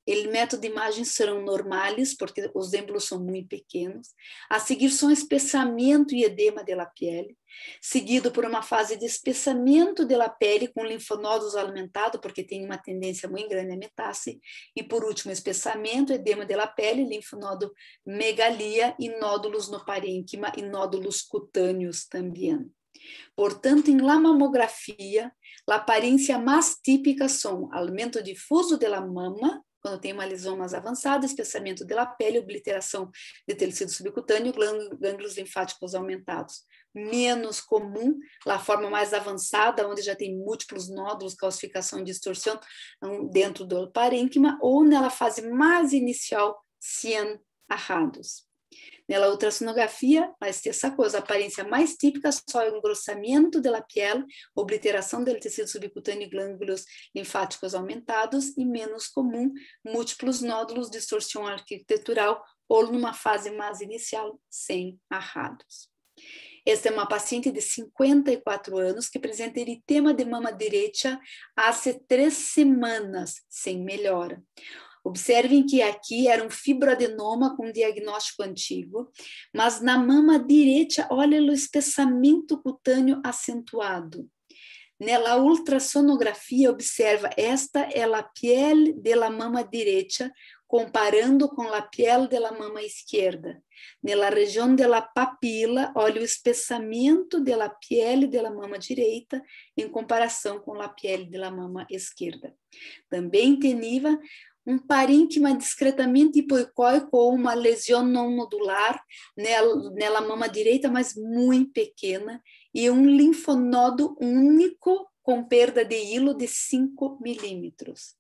o método de imagem serão normais, porque os êmbolos são muito pequenos. A seguir, são espessamento e edema da pele, seguido por uma fase de espessamento da pele com linfonodos aumentados, porque tem uma tendência muito grande a metástase. E por último, espessamento, edema da pele, linfonodo megalia e nódulos no parênquima e nódulos cutâneos também. Portanto, em la mamografia, a aparência mais típica são aumento difuso da mama, quando tem uma lesão mais avançada, espessamento da pele, obliteração de tecido subcutâneo, gânglios linfáticos aumentados. Menos comum, a forma mais avançada, onde já tem múltiplos nódulos, calcificação e distorção dentro do parênquima, ou na fase mais inicial, cien arrados. Nela ultrassonografia, mas tem essa coisa, a aparência mais típica só é o engrossamento da pele, obliteração do tecido subcutâneo e glândulos linfáticos aumentados e menos comum, múltiplos nódulos, distorção arquitetural ou numa fase mais inicial, sem arrados. Esta é uma paciente de 54 anos que apresenta eritema de mama direita há três semanas, sem melhora. Observem que aqui era um fibroadenoma com diagnóstico antigo, mas na mama direita, olha o espessamento cutâneo acentuado. Nela ultrassonografia, observa esta é a pele da mama direita, comparando com a pele da mama esquerda. Nela região da papila, olha o espessamento da pele da mama direita em comparação com a pele da mama esquerda. Também teniva um parênquima discretamente hipoicóico ou uma lesão não nodular nela, nela mama direita, mas muito pequena, e um linfonodo único com perda de hilo de 5 milímetros.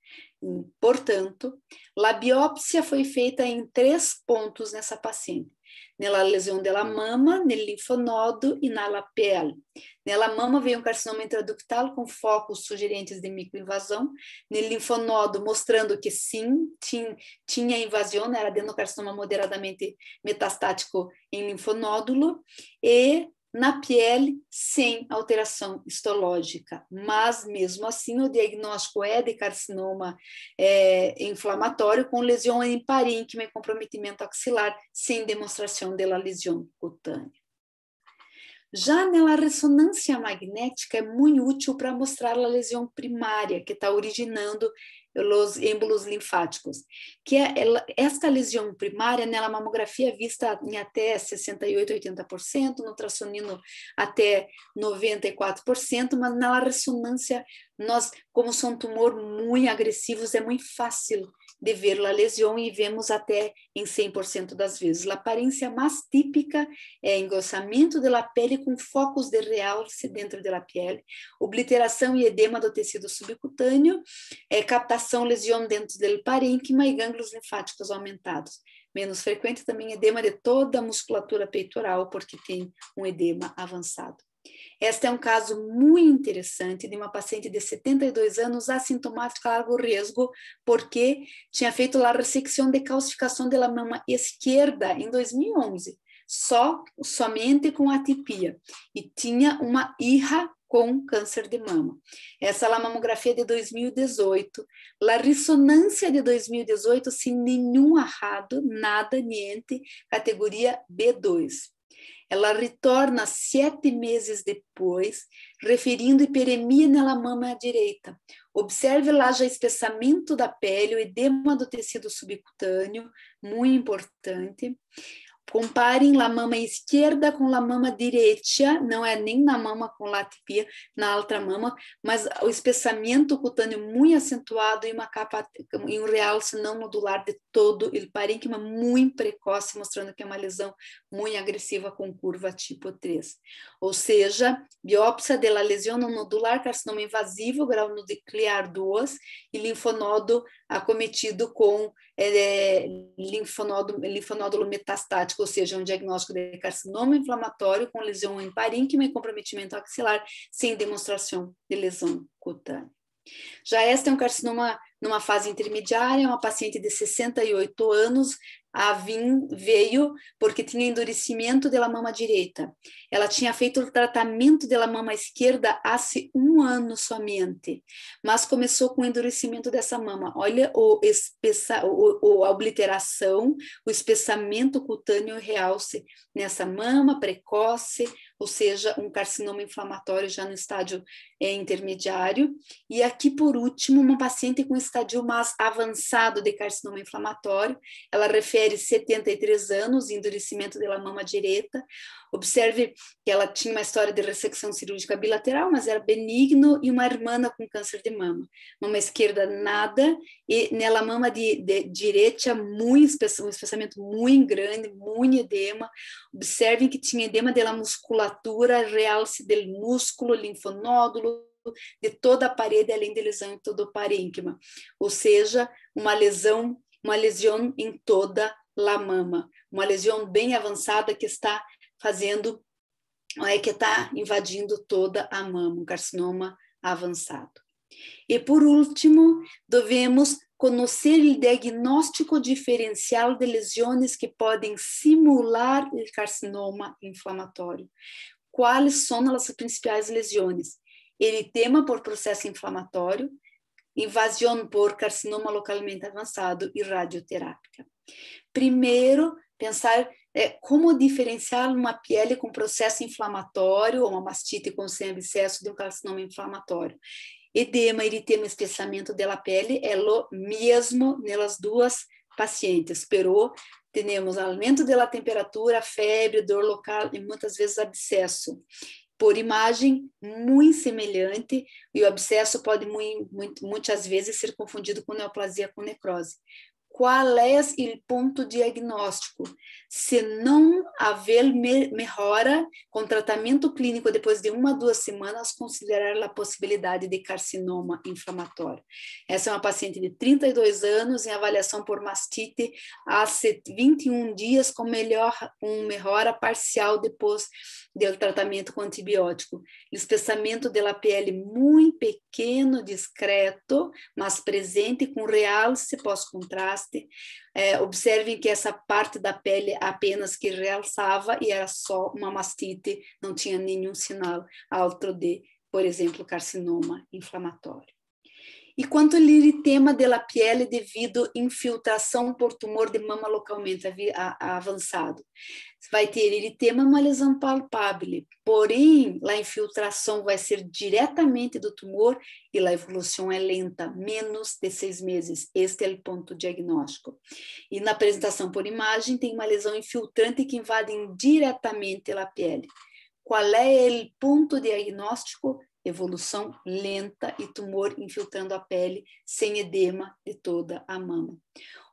Portanto, a biópsia foi feita em três pontos nessa paciente nella lesão della mama, no linfonodo e na pele. Nella mama veio um carcinoma intraductal com focos sugerentes de microinvasão. No linfonodo, mostrando que sim, tinha, tinha invasão, era adenocarcinoma moderadamente metastático em linfonódulo. E na pele sem alteração histológica, mas mesmo assim o diagnóstico é de carcinoma é, inflamatório com lesão em parênquima e comprometimento axilar sem demonstração da lesão cutânea. Já na ressonância magnética é muito útil para mostrar a lesão primária que está originando os êmbolos linfáticos, que é esta lesão primária, nela mamografia vista em até 68, 80%, no ultrassonino até 94%, mas na ressonância, nós, como são tumor muito agressivos, é muito fácil de ver a lesão e vemos até em 100% das vezes. A aparência mais típica é engossamento da pele com focos de realce dentro da pele, obliteração e edema do tecido subcutâneo, é, captação, lesão dentro do parênquima e gânglios linfáticos aumentados. Menos frequente também edema de toda a musculatura peitoral, porque tem um edema avançado. Este é um caso muito interessante de uma paciente de 72 anos assintomática largo risco, porque tinha feito a ressecção de calcificação da mama esquerda em 2011, só somente com atipia, e tinha uma irra com câncer de mama. Essa é a mamografia de 2018. A ressonância de 2018 sem nenhum errado, nada, niente, categoria B2. Ela retorna sete meses depois, referindo hiperemia na mama direita. Observe lá já espessamento da pele, o edema do tecido subcutâneo, muito importante. Comparem a mama esquerda com a mama direita, não é nem na mama com latipia, na outra mama, mas o espessamento cutâneo muito acentuado e uma capa em um realce não nodular de todo o parênquima muito precoce, mostrando que é uma lesão muito agressiva com curva tipo 3. Ou seja, biópsia da lesão nodular, carcinoma invasivo, grau nuclear 2 e linfonodo acometido com é, linfonodo, linfonódulo metastático, ou seja, um diagnóstico de carcinoma inflamatório com lesão em parênquima e comprometimento axilar, sem demonstração de lesão cutânea. Já esta é um carcinoma numa fase intermediária, uma paciente de 68 anos, a Vin veio porque tinha endurecimento da mama direita. Ela tinha feito o tratamento da mama esquerda há um ano somente, mas começou com o endurecimento dessa mama. Olha o espessa, o, o, a obliteração, o espessamento cutâneo realce nessa mama precoce, ou seja, um carcinoma inflamatório já no estádio intermediário. E aqui, por último, uma paciente com estádio mais avançado de carcinoma inflamatório. Ela refere 73 anos, endurecimento da mama direita. Observe que ela tinha uma história de ressecção cirúrgica bilateral, mas era benigno, e uma irmã com câncer de mama. Mama esquerda, nada, e nela mama de, de direita, muito, um espessamento muito grande, muito edema. Observem que tinha edema da musculatura, realce do músculo, linfonódulo, de toda a parede, além de lesão em todo o parênquima. Ou seja, uma lesão, uma lesão em toda a mama, uma lesão bem avançada que está fazendo, é que está invadindo toda a mama, um carcinoma avançado. E por último, devemos conhecer o diagnóstico diferencial de lesões que podem simular o carcinoma inflamatório. Quais são as principais lesões? Eritema por processo inflamatório, invasão por carcinoma localmente avançado e radioterápica. Primeiro, pensar é, como diferenciar uma pele com processo inflamatório ou uma mastite com sem abscesso de um carcinoma inflamatório. Edema, eritema, espessamento da pele é o mesmo nelas duas pacientes, pero temos aumento da temperatura, febre, dor local e muitas vezes abscesso. Por imagem, muito semelhante, e o abscesso pode muito, muitas vezes ser confundido com neoplasia com necrose qual é o ponto diagnóstico. Se não haver melhora com tratamento clínico depois de uma duas semanas, considerar a possibilidade de carcinoma inflamatório. Essa é uma paciente de 32 anos em avaliação por mastite há 21 dias com melhor, com melhora parcial depois do tratamento com antibiótico. Espessamento da pele muito pequeno, discreto, mas presente com realce pós-contraste. É, observem que essa parte da pele apenas que realçava e era só uma mastite, não tinha nenhum sinal alto de, por exemplo, carcinoma inflamatório. E quanto ao eritema da pele devido infiltração por tumor de mama localmente avançado, vai ter eritema, uma lesão palpável, porém, a infiltração vai ser diretamente do tumor e a evolução é lenta, menos de seis meses. Este é o ponto diagnóstico. E na apresentação por imagem, tem uma lesão infiltrante que invade diretamente a pele. Qual é o ponto diagnóstico? Evolução lenta e tumor infiltrando a pele sem edema de toda a mama.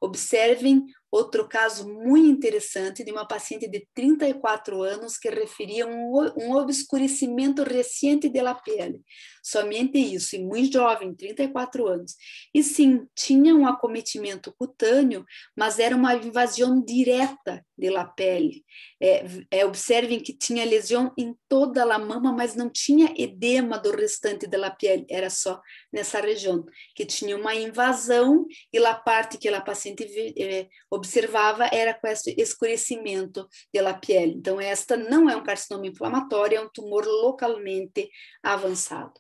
Observem outro caso muito interessante de uma paciente de 34 anos que referia um, um obscurecimento recente da pele. Somente isso, e muito jovem, 34 anos. E sim, tinha um acometimento cutâneo, mas era uma invasão direta da pele. É, é, observem que tinha lesão em toda a mama, mas não tinha edema do restante da pele, era só nessa região, que tinha uma invasão e a parte que a paciente eh, observava era com esse escurecimento da pele. Então, esta não é um carcinoma inflamatório, é um tumor localmente avançado.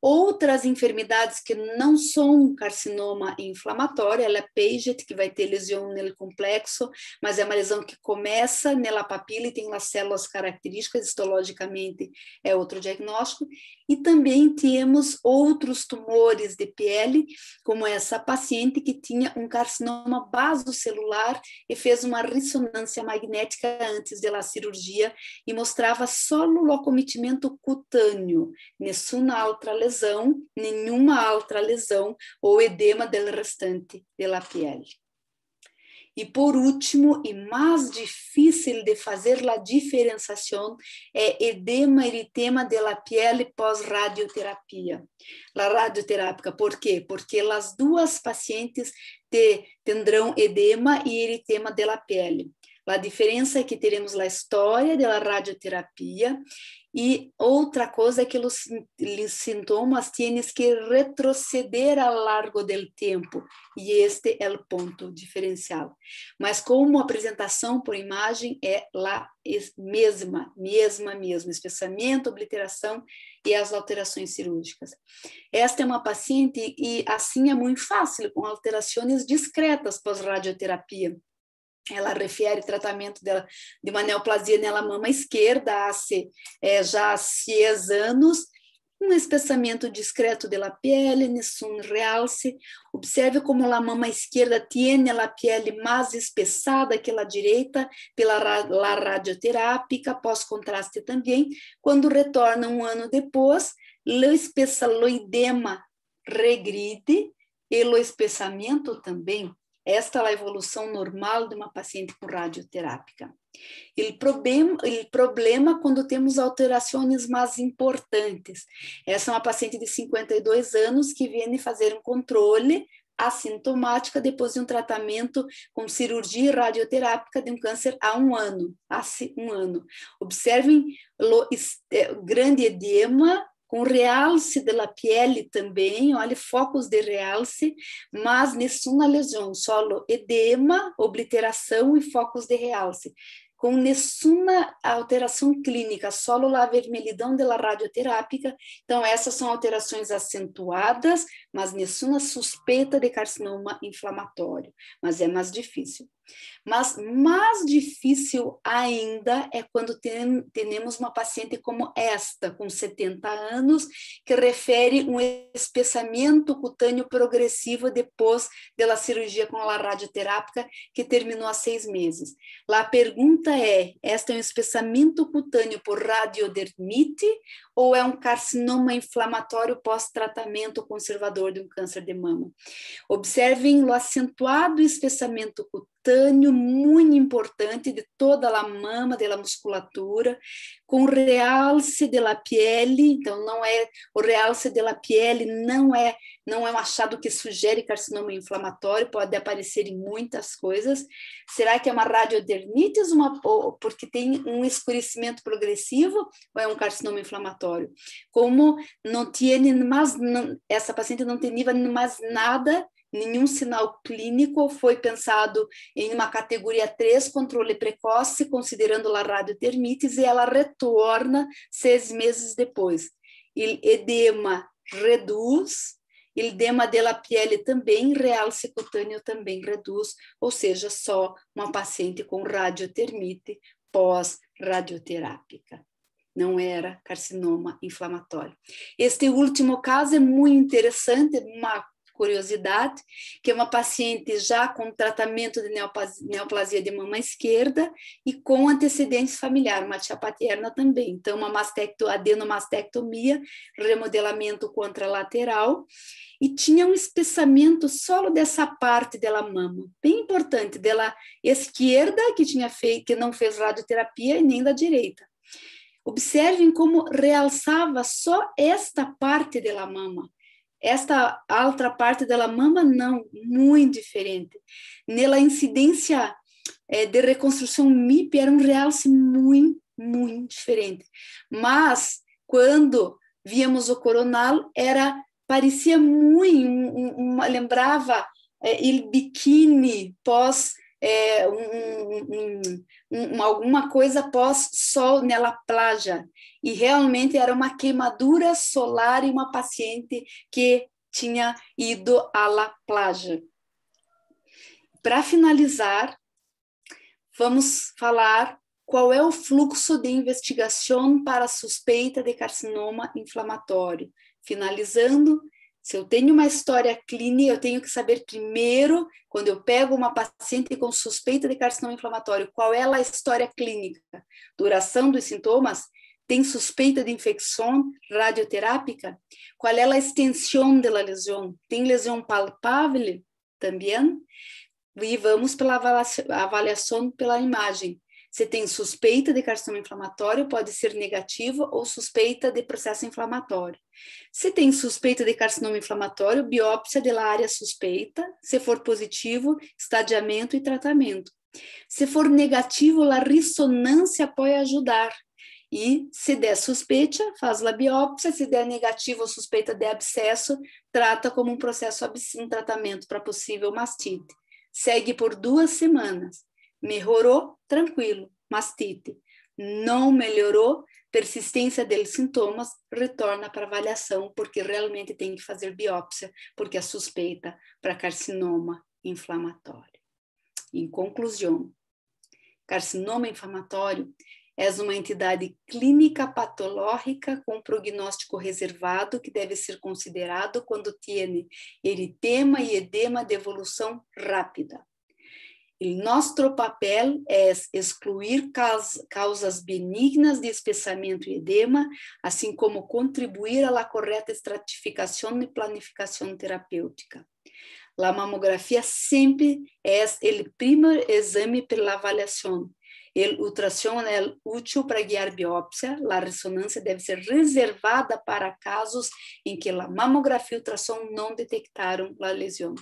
Outras enfermidades que não são carcinoma inflamatório, ela é Paget, que vai ter lesão no complexo, mas é uma lesão que começa nela papila e tem as células características, histologicamente é outro diagnóstico, e também temos outros tumores de pele, como essa paciente que tinha um carcinoma basocelular e fez uma ressonância magnética antes da cirurgia e mostrava só o acometimento cutâneo, nessuna outra lesão, nenhuma outra lesão ou edema del restante da pele. E por último, e mais difícil de fazer a diferenciação, é edema eritema de la piel pós-radioterapia. La radioterápica, por quê? Porque as duas pacientes te, tendrão edema e eritema de la pele. A diferença é que teremos a história da radioterapia e outra coisa é que os, sintomas têm que retroceder ao largo do tempo, e este é o ponto diferencial. Mas como apresentação por imagem é a mesma, mesma, mesma, espessamento, obliteração e as alterações cirúrgicas. Esta é uma paciente e assim é muito fácil, com alterações discretas pós-radioterapia ela refere tratamento dela de uma neoplasia na mama esquerda há é, já seis anos, um espessamento discreto da pele, nessun realce. Observe como a mama esquerda tem a pele mais espessada que a direita pela la radioterápica, pós-contraste também. Quando retorna um ano depois, o espessaloidema regride e o espessamento também esta é a evolução normal de uma paciente com radioterápica. O problema, problema quando temos alterações mais importantes. Essa é uma paciente de 52 anos que vem fazer um controle assintomática depois de um tratamento com cirurgia radioterápica de um câncer há um ano, há um ano. Observem o grande edema com realce da pele também, olha, focos de realce, mas nessuna lesão, solo edema, obliteração e focos de realce com nessuna alteração clínica, solo a vermelhidão da radioterápica. Então, essas são alterações acentuadas, mas nessuna suspeita de carcinoma inflamatório, mas é mais difícil. Mas mais difícil ainda é quando tem, temos uma paciente como esta, com 70 anos, que refere um espessamento cutâneo progressivo depois da cirurgia com a radioterápica, que terminou há seis meses. Lá a pergunta é: esta é um espessamento cutâneo por radiodermite ou é um carcinoma inflamatório pós-tratamento conservador de um câncer de mama? Observem o acentuado espessamento cutâneo cutâneo muito importante de toda a mama, da musculatura, com realce de la pele, então não é o realce de la pele não é não é um achado que sugere carcinoma inflamatório, pode aparecer em muitas coisas. Será que é uma radiodermites, uma porque tem um escurecimento progressivo ou é um carcinoma inflamatório? Como não tinha mais não, essa paciente não tem mais nada nenhum sinal clínico foi pensado em uma categoria 3, controle precoce, considerando a radiotermites, e ela retorna seis meses depois. O edema reduz, o edema da pele também, realce cutâneo também reduz, ou seja, só uma paciente com radiotermite pós-radioterápica não era carcinoma inflamatório. Este último caso é muito interessante, uma curiosidade, que é uma paciente já com tratamento de neoplasia de mama esquerda e com antecedentes familiares, uma tia paterna também. Então, uma mastecto, adenomastectomia, remodelamento contralateral, e tinha um espessamento solo dessa parte dela mama, bem importante, dela esquerda, que tinha feito, que não fez radioterapia, e nem da direita. Observem como realçava só esta parte da mama. Esta outra parte da mama, não, muito diferente. Nela incidência é, de reconstrução MIP era um realce muito, muito diferente. Mas, quando víamos o coronal, era parecia muito, um, um, lembrava é, il biquíni pós é, um, um, alguma coisa pós-sol nela plaja. E realmente era uma queimadura solar e uma paciente que tinha ido à la plaja. Para finalizar, vamos falar qual é o fluxo de investigação para suspeita de carcinoma inflamatório. Finalizando, se eu tenho uma história clínica, eu tenho que saber primeiro, quando eu pego uma paciente com suspeita de carcinoma inflamatório, qual é a história clínica, duração dos sintomas, tem suspeita de infecção radioterápica, qual é a extensão da lesão, tem lesão palpável também, e vamos pela avaliação pela imagem. Se tem suspeita de carcinoma inflamatório, pode ser negativa ou suspeita de processo inflamatório. Se tem suspeita de carcinoma inflamatório, biópsia da área suspeita. Se for positivo, estadiamento e tratamento. Se for negativo, a ressonância pode ajudar. E se der suspeita, faz a biópsia. Se der negativo ou suspeita de abscesso, trata como um processo, um tratamento para possível mastite. Segue por duas semanas. Melhorou, tranquilo, mastite. Não melhorou, persistência dos sintomas, retorna para avaliação, porque realmente tem que fazer biópsia, porque é suspeita para carcinoma inflamatório. Em conclusão, carcinoma inflamatório é uma entidade clínica patológica com prognóstico reservado que deve ser considerado quando tem eritema e edema de evolução rápida. Nosso papel é excluir causas benignas de espessamento e edema, assim como contribuir à correta estratificação e planificação terapêutica. A mamografia sempre é o primeiro exame pela avaliação. O ultrassom é útil para guiar biópsia. A ressonância deve ser reservada para casos em que a mamografia e ultrassom não detectaram a lesão.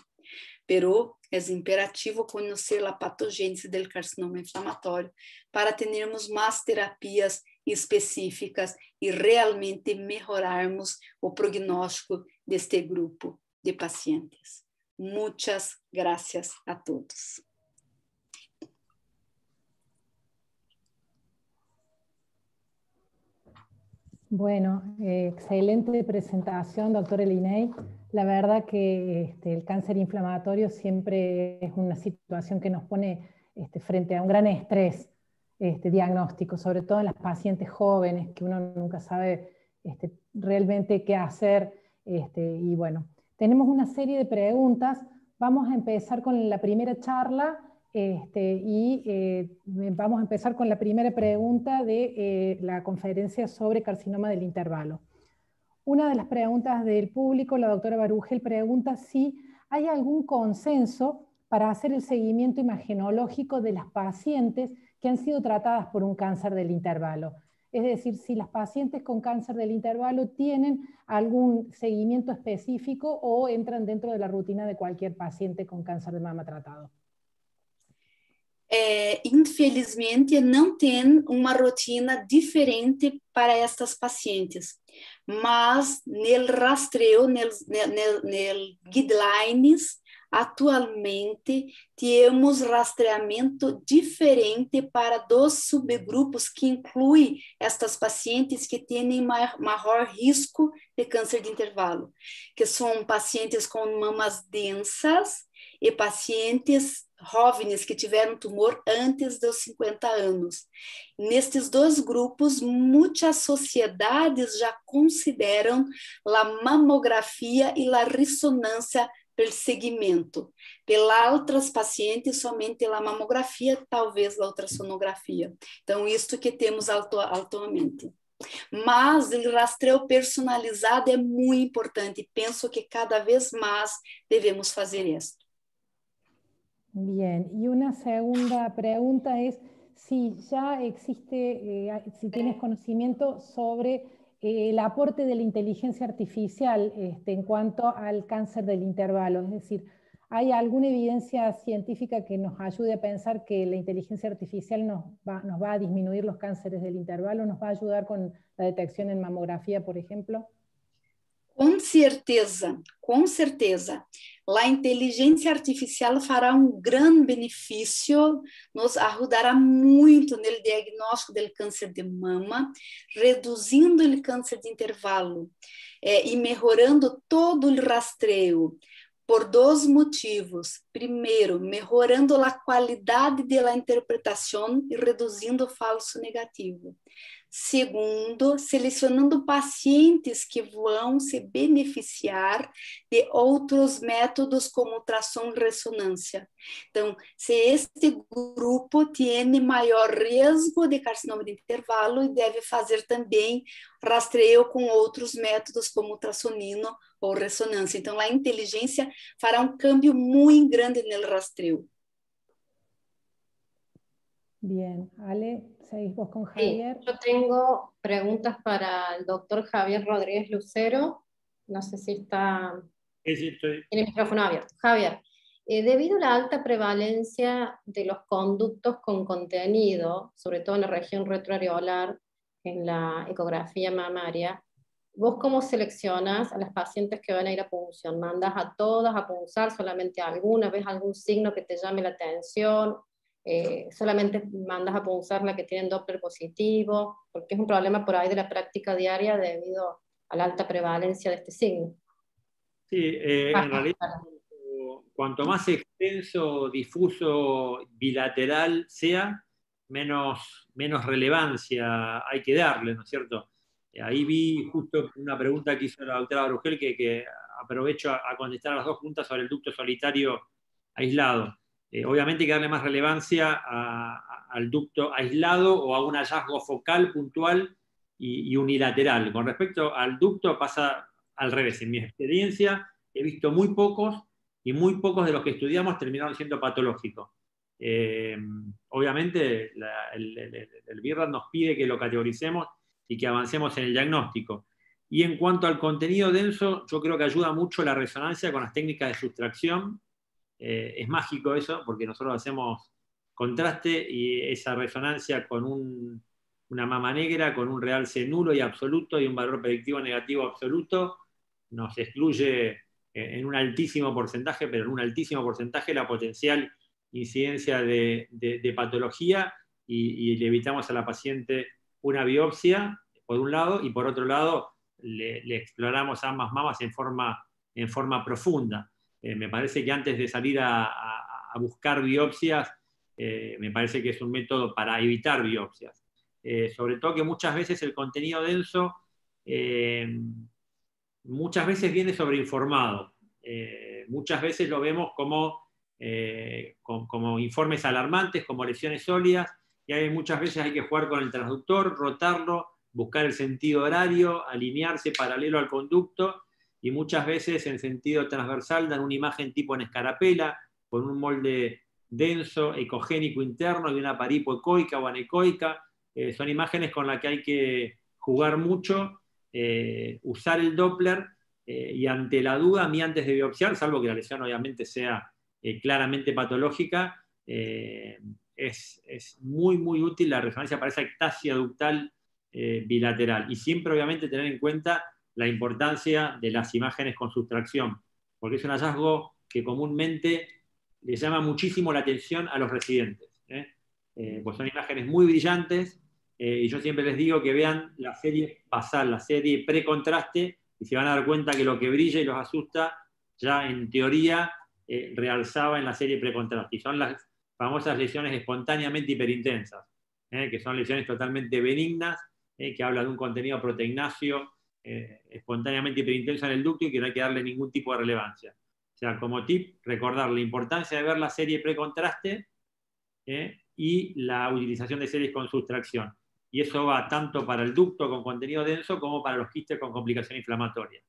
Pero é imperativo conhecer a patogênese do carcinoma inflamatório para termos mais terapias específicas e realmente melhorarmos o prognóstico deste grupo de pacientes. Muchas gracias a todos. Bueno, eh, excelente presentación, doctor Elinei. La verdad que este, el cáncer inflamatorio siempre es una situación que nos pone este, frente a un gran estrés este, diagnóstico, sobre todo en las pacientes jóvenes, que uno nunca sabe realmente qué hacer. y bueno, tenemos una serie de preguntas. Vamos a empezar con la primera charla y eh, vamos a empezar con la primera pregunta de eh, la conferencia sobre carcinoma del intervalo. Una de las preguntas del público, la doctora Barugel pregunta si hay algún consenso para hacer el seguimiento imagenológico de las pacientes que han sido tratadas por un cáncer del intervalo. Es decir, si las pacientes con cáncer del intervalo tienen algún seguimiento específico o entran dentro de la rutina de cualquier paciente con cáncer de mama tratado. É, infelizmente, não tem uma rotina diferente para estas pacientes. Mas, no rastreio, nos guidelines, atualmente temos rastreamento diferente para dos subgrupos que inclui estas pacientes que têm maior risco de câncer de intervalo, que são pacientes com mamas densas e pacientes jovens que tiveram tumor antes dos 50 anos. Nestes dois grupos, muitas sociedades já consideram a mamografia e a ressonância pelo segmento. Pela outras pacientes, somente a mamografia, talvez a ultrassonografia. Então, isto que temos atualmente. Mas o rastreio personalizado é muito importante. Penso que cada vez mais devemos fazer isso. Bien, y una segunda pregunta es si ya existe, eh, si tienes conocimiento sobre eh, el aporte de la inteligencia artificial este, en cuanto al cáncer del intervalo, es decir, ¿hay alguna evidencia científica que nos ayude a pensar que la inteligencia artificial nos va, nos va a disminuir los cánceres del intervalo, nos va a ayudar con la detección en mamografía, por ejemplo? Com certeza, com certeza. A inteligência artificial fará um grande benefício, nos ajudará muito no diagnóstico do câncer de mama, reduzindo o câncer de intervalo é, e melhorando todo o rastreio por dois motivos. Primeiro, melhorando a qualidade da interpretação e reduzindo o falso negativo. Segundo, selecionando pacientes que vão se beneficiar de outros métodos como ultrassom e ressonância. Então, se este grupo tem maior risco de carcinoma de intervalo, deve fazer também rastreio com outros métodos como ultrassonino ou ressonância. Então, a inteligência fará um câmbio muito grande no rastreio. Bien, Ale, seguís vos con Javier. yo tengo preguntas para el doctor Javier Rodríguez Lucero. No sé si está. Sí, sí, estoy. Tiene el micrófono abierto. Javier, Eh, debido a la alta prevalencia de los conductos con contenido, sobre todo en la región retroareolar, en la ecografía mamaria, ¿vos cómo seleccionas a las pacientes que van a ir a punción? ¿Mandas a todas a punzar solamente a alguna? ¿Ves algún signo que te llame la atención? Eh, ¿Solamente mandas a punzar la que tienen Doppler positivo? Porque es un problema por ahí de la práctica diaria debido a la alta prevalencia de este signo. Sí, eh, en realidad cuanto más extenso, difuso, bilateral sea, menos, menos relevancia hay que darle, ¿no es cierto? Eh, ahí vi justo una pregunta que hizo la doctora Brugel que, que aprovecho a, contestar a las dos juntas sobre el ducto solitario aislado. Eh, obviamente hay que darle más relevancia al ducto aislado o a un hallazgo focal puntual y, unilateral. Con respecto al ducto pasa al revés. En mi experiencia he visto muy pocos y muy pocos de los que estudiamos terminaron siendo patológicos. Eh, obviamente el, el, nos pide que lo categoricemos y que avancemos en el diagnóstico. Y en cuanto al contenido denso, yo creo que ayuda mucho la resonancia con las técnicas de sustracción. Eh, es mágico eso, porque nosotros hacemos contraste y esa resonancia con una mama negra, con un realce nulo y absoluto y un valor predictivo negativo absoluto, nos excluye en un altísimo porcentaje, pero en un altísimo porcentaje, la potencial incidencia de, patología y, le evitamos a la paciente una biopsia, por un lado, y por otro lado, le, exploramos ambas mamas en forma, en forma profunda. Eh, me parece que antes de salir a, buscar biopsias, eh, me parece que es un método para evitar biopsias. Eh, sobre todo que muchas veces el contenido denso muchas veces viene sobreinformado. Muchas veces lo vemos como, eh, como, informes alarmantes, como lesiones sólidas, y hay, muchas veces hay que jugar con el transductor, rotarlo, buscar el sentido horario, alinearse paralelo al conducto, y muchas veces en sentido transversal dan una imagen tipo en escarapela, con un molde denso, ecogénico interno y una paripo ecoica o anecoica. Eh, son imágenes con las que hay que jugar mucho eh, usar el Doppler eh, y ante la duda, a mí antes de biopsiar, salvo que la lesión obviamente sea claramente patológica, es, muy, muy útil la resonancia para esa ectasia ductal bilateral. Y siempre obviamente tener en cuenta la importancia de las imágenes con sustracción, porque es un hallazgo que comúnmente le llama muchísimo la atención a los residentes. pues son imágenes muy brillantes, eh, y yo siempre les digo que vean la serie pasar, la serie precontraste, y se van a dar cuenta que lo que brilla y los asusta, ya en teoría eh, realzaba en la serie precontraste. Son las famosas lesiones espontáneamente hiperintensas, eh, que son lesiones totalmente benignas, que hablan de un contenido proteignáceo espontáneamente hiperintenso en el ducto y que no hay que darle ningún tipo de relevancia. O sea, como tip, recordar la importancia de ver la serie precontraste y la utilización de series con sustracción y eso va tanto para el ducto con contenido denso como para los quistes con complicación inflamatoria.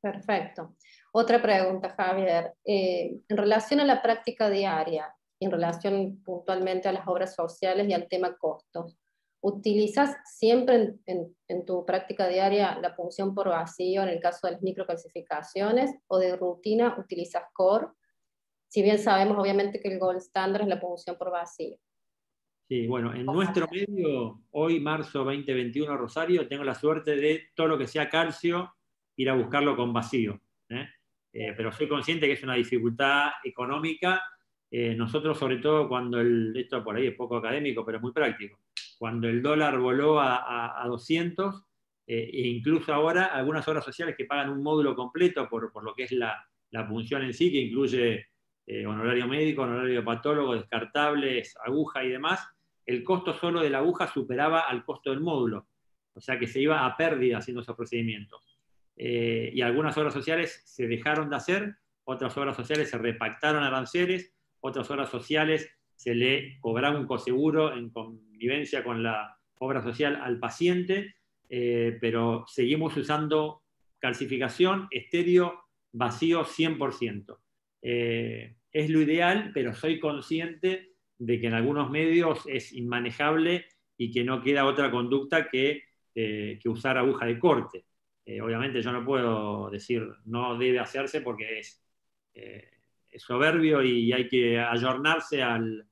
Perfecto. Otra pregunta, Javier. Eh, en relación a la práctica diaria, en relación puntualmente a las obras sociales y al tema costos, ¿utilizas siempre en, tu práctica diaria la punción por vacío en el caso de las microcalcificaciones o de rutina utilizas CORE? Si bien sabemos obviamente que el gold standard es la punción por vacío. Sí, bueno, en nuestro medio, hoy, marzo 2021, Rosario, tengo la suerte de todo lo que sea calcio, ir a buscarlo con vacío. ¿eh? Eh, pero soy consciente que es una dificultad económica. Eh, nosotros, sobre todo, cuando el, esto por ahí es poco académico, pero es muy práctico, cuando el dólar voló a, 200, e incluso ahora algunas obras sociales que pagan un módulo completo por, por lo que es la, la punción en sí, que incluye honorario médico, honorario patólogo, descartables, aguja y demás, el costo solo de la aguja superaba al costo del módulo, o sea que se iba a pérdida haciendo esos procedimientos. Eh, y algunas obras sociales se dejaron de hacer, otras obras sociales se repactaron aranceles, otras obras sociales se le cobraba un coseguro en convivencia con la obra social al paciente, eh, pero seguimos usando calcificación, estéreo, vacío 100%. Eh, es lo ideal, pero soy consciente de que en algunos medios es inmanejable y que no queda otra conducta que, eh, usar aguja de corte. Obviamente yo no puedo decir no debe hacerse porque es, soberbio y hay que ayornarse al,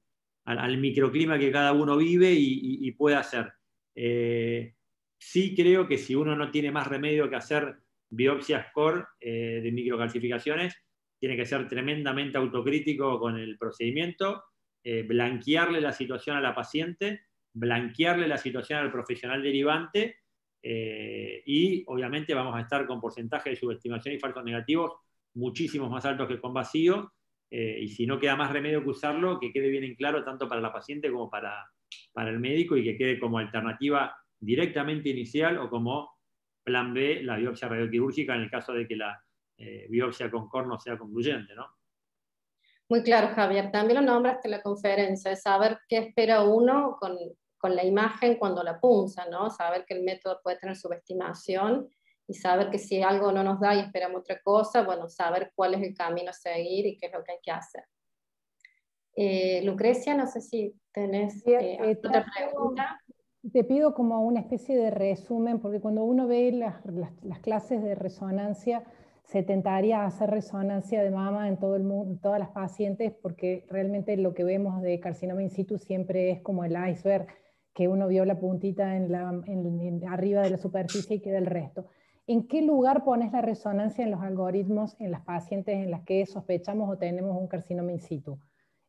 microclima que cada uno vive y, puede hacer. Eh, sí creo que si uno no tiene más remedio que hacer biopsias core eh, de microcalcificaciones, tiene que ser tremendamente autocrítico con el procedimiento, eh, blanquearle la situación a la paciente, blanquearle la situación al profesional derivante y obviamente vamos a estar con porcentaje de subestimación y falsos negativos muchísimos más altos que con vacío, eh, y si no queda más remedio que usarlo, que quede bien en claro tanto para la paciente como para, para el médico y que quede como alternativa directamente inicial o como plan B la biopsia radioquirúrgica en el caso de que la eh, biopsia con corno sea concluyente, ¿no? Muy claro, Javier. También lo nombraste en la conferencia, es saber qué espera uno con, con la imagen cuando la punza, ¿no? Saber que el método puede tener subestimación y saber que si algo no nos da y esperamos otra cosa, bueno, saber cuál es el camino a seguir y qué es lo que hay que hacer. Eh, Lucrecia, no sé si tenés eh, eh, otra pregunta. Te pido como una especie de resumen, porque cuando uno ve las, las, clases de resonancia, se tentaría hacer resonancia de mama en todo el mundo, en todas las pacientes, porque realmente lo que vemos de carcinoma in situ siempre es como el iceberg, que uno vio la puntita en la, en, arriba de la superficie y queda el resto. ¿En qué lugar pones la resonancia en los algoritmos en las pacientes en las que sospechamos o tenemos un carcinoma in situ?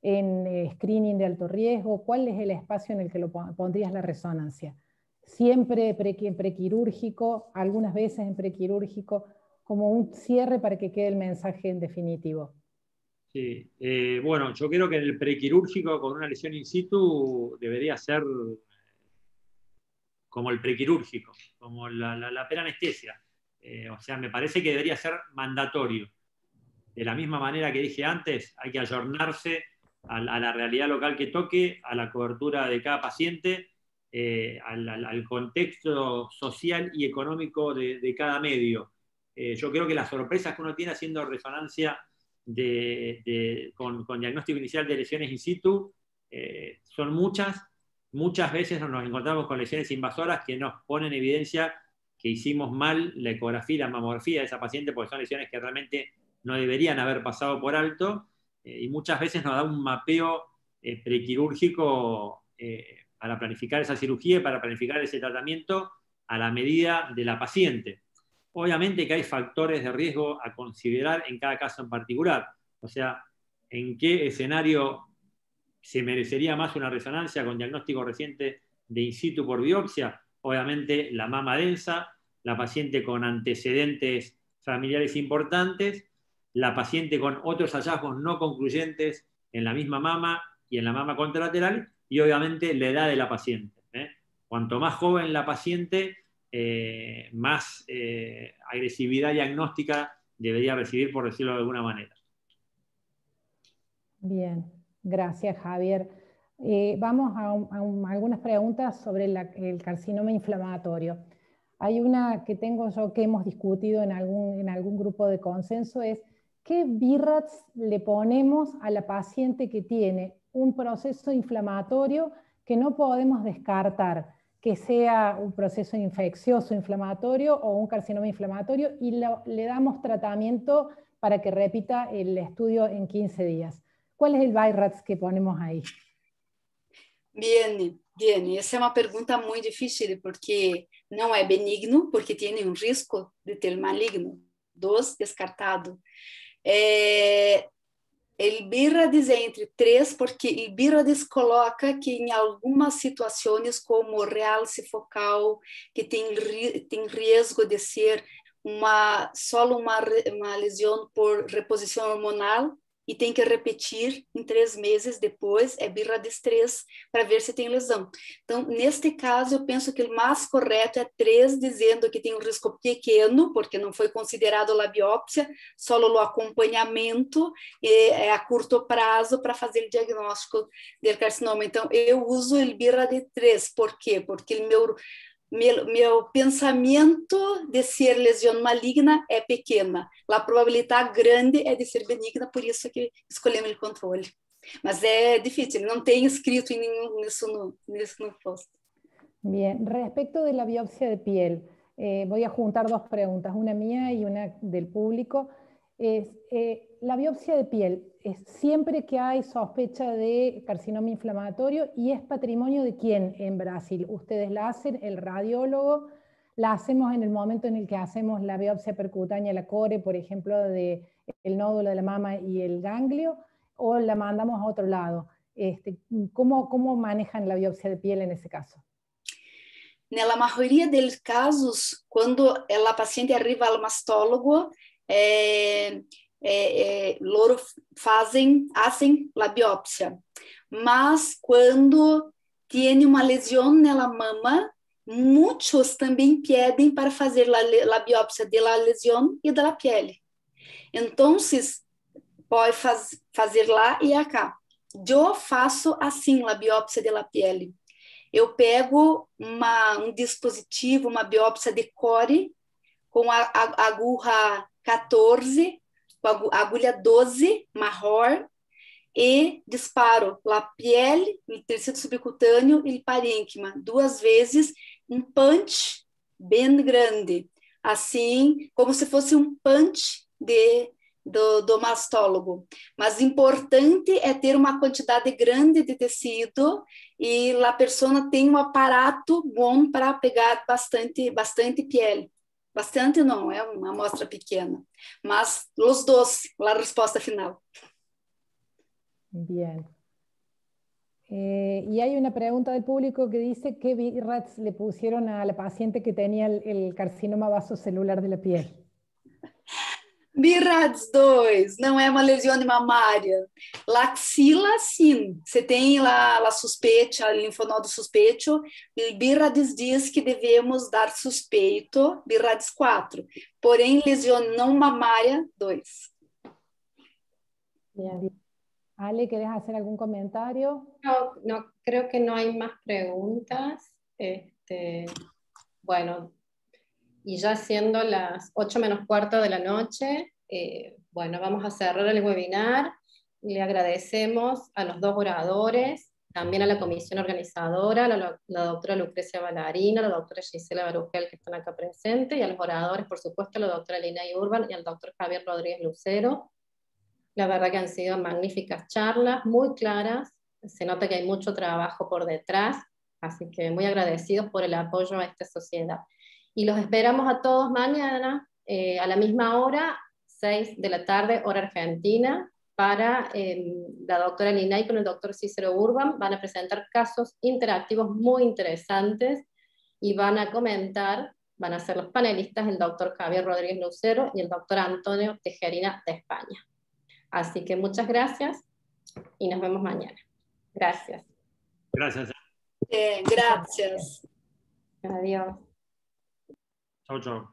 ¿En eh, screening de alto riesgo? ¿Cuál es el espacio en el que lo pondrías la resonancia? ¿Siempre prequirúrgico? ¿Algunas veces en prequirúrgico? Como un cierre para que quede el mensaje en definitivo. Sí, eh, bueno, yo creo que en el prequirúrgico con una lesión in situ debería ser como el prequirúrgico, como la, la, la peranestesia. Eh, o sea, me parece que debería ser mandatorio. De la misma manera que dije antes, hay que ayornarse a, la realidad local que toque, a la cobertura de cada paciente, eh, al, contexto social y económico de, cada medio. Eh, yo creo que las sorpresas que uno tiene haciendo resonancia con, diagnóstico inicial de lesiones in situ son muchas. Muchas veces nos encontramos con lesiones invasoras que nos ponen en evidencia que hicimos mal la ecografía y la mamografía de esa paciente, porque son lesiones que realmente no deberían haber pasado por alto, eh, y muchas veces nos da un mapeo eh, prequirúrgico eh, para planificar esa cirugía y para planificar ese tratamiento a la medida de la paciente. Obviamente que hay factores de riesgo a considerar en cada caso en particular, o sea, en qué escenario se merecería más una resonancia con diagnóstico reciente de in situ por biopsia, obviamente la mama densa, la paciente con antecedentes familiares importantes, la paciente con otros hallazgos no concluyentes en la misma mama y en la mama contralateral, y obviamente la edad de la paciente. ¿eh? Cuanto más joven la paciente, eh, más eh, agresividad diagnóstica debería recibir, por decirlo de alguna manera. Bien, gracias Javier. Vamos a, algunas preguntas sobre el carcinoma inflamatorio. Hay una que tengo yo que hemos discutido en algún, en algún grupo de consenso, es qué BIRATS le ponemos a la paciente que tiene un proceso inflamatorio que no podemos descartar, que sea un proceso infeccioso inflamatorio o un carcinoma inflamatorio y le damos tratamiento para que repita el estudio en 15 días. ¿Cuál es el BIRATS que ponemos ahí? Bien, bien. Essa é uma pergunta muito difícil, porque não é benigno, porque tem um risco de ter maligno. Dos, descartado. É, Elbira diz entre três, porque Elbira coloca que em algumas situações, como realce focal, que tem, tem risco de ser uma, só uma, uma lesão por reposição hormonal, e tem que repetir em três meses depois, é birra de estresse, para ver se tem lesão. Então, neste caso, eu penso que o mais correto é três, dizendo que tem um risco pequeno, porque não foi considerado a biópsia, só o acompanhamento é a curto prazo para fazer o diagnóstico do carcinoma. Então, eu uso o birra de três, por quê? Porque o meu meu, meu pensamento de ser lesão maligna é pequena. A probabilidade grande é de ser benigna, por isso que escolhemos o controle. Mas é difícil, não tem escrito nisso no, nisso no post. Bien, respecto de la biopsia de piel, eh, juntar dos preguntas, una mía y una del público. Eh, la biopsia de piel. Es siempre que hay sospecha de carcinoma inflamatorio y es patrimonio de quién en Brasil. Ustedes la hacen, el radiólogo, la hacemos en el momento en el que hacemos la biopsia percutánea, la core, por ejemplo, del el nódulo de la mama y el ganglio, o la mandamos a otro lado. Este, ¿cómo, ¿Cómo manejan la biopsia de piel en ese caso? Na maioria dos casos, quando a paciente arriva ao mastólogo, é, é, é, loro fazem, fazem a biópsia. Mas quando tem uma lesão na mama, muitos também pedem para fazer a, a biópsia da lesão e da pele. Então, pode faz, fazer lá e cá. Eu faço assim a biópsia da pele eu pego uma, um dispositivo, uma biópsia de core, com a, a, a agulha 14, com a agulha 12, maior, e disparo a pele, o tecido subcutâneo e parênquima, duas vezes, um punch bem grande, assim como se fosse um punch de do, do mastólogo. Mas importante é ter uma quantidade grande de tecido e a pessoa tem um aparato bom para pegar bastante, bastante pele. Bastante não, é uma amostra pequena. Mas os dois, a resposta final. Bien. Eh, y hay una pregunta del público que dice qué BRATs le pusieron a la paciente que tenía el, el carcinoma vasocelular de la piel. BIRADS 2 não é uma lesione mamária. Laxila, sim. Você tem lá a suspeita, a linfonodo suspeito. BIRADS diz que devemos dar suspeito, BIRADS 4. Porém, lesión não mamária, 2. Ale, ¿querés hacer algún comentario? No, no, creo que no hay más preguntas. Este, bueno, y ya siendo las 8 menos cuarto de la noche, eh, bueno, vamos a cerrar el webinar. Le agradecemos a los dos oradores, también a la comisión organizadora, la, la doctora Lucrecia Balarina, la doctora Gisela Barugel, que están acá presentes, y a los oradores, por supuesto, la doctora Lina Urban y al doctor Javier Rodríguez Lucero. La verdad que han sido magníficas charlas, muy claras, se nota que hay mucho trabajo por detrás, así que muy agradecidos por el apoyo a esta sociedad. Y los esperamos a todos mañana eh, a la misma hora, 6 de la tarde, hora argentina, para eh, la doctora Lina y con el doctor Cícero Urban. Van a presentar casos interactivos muy interesantes y van a comentar, van a ser los panelistas el doctor Javier Rodríguez Lucero y el doctor Antonio Tejerina de España. Así que muchas gracias y nos vemos mañana. Gracias. Gracias. Eh, gracias. Adiós. Tojo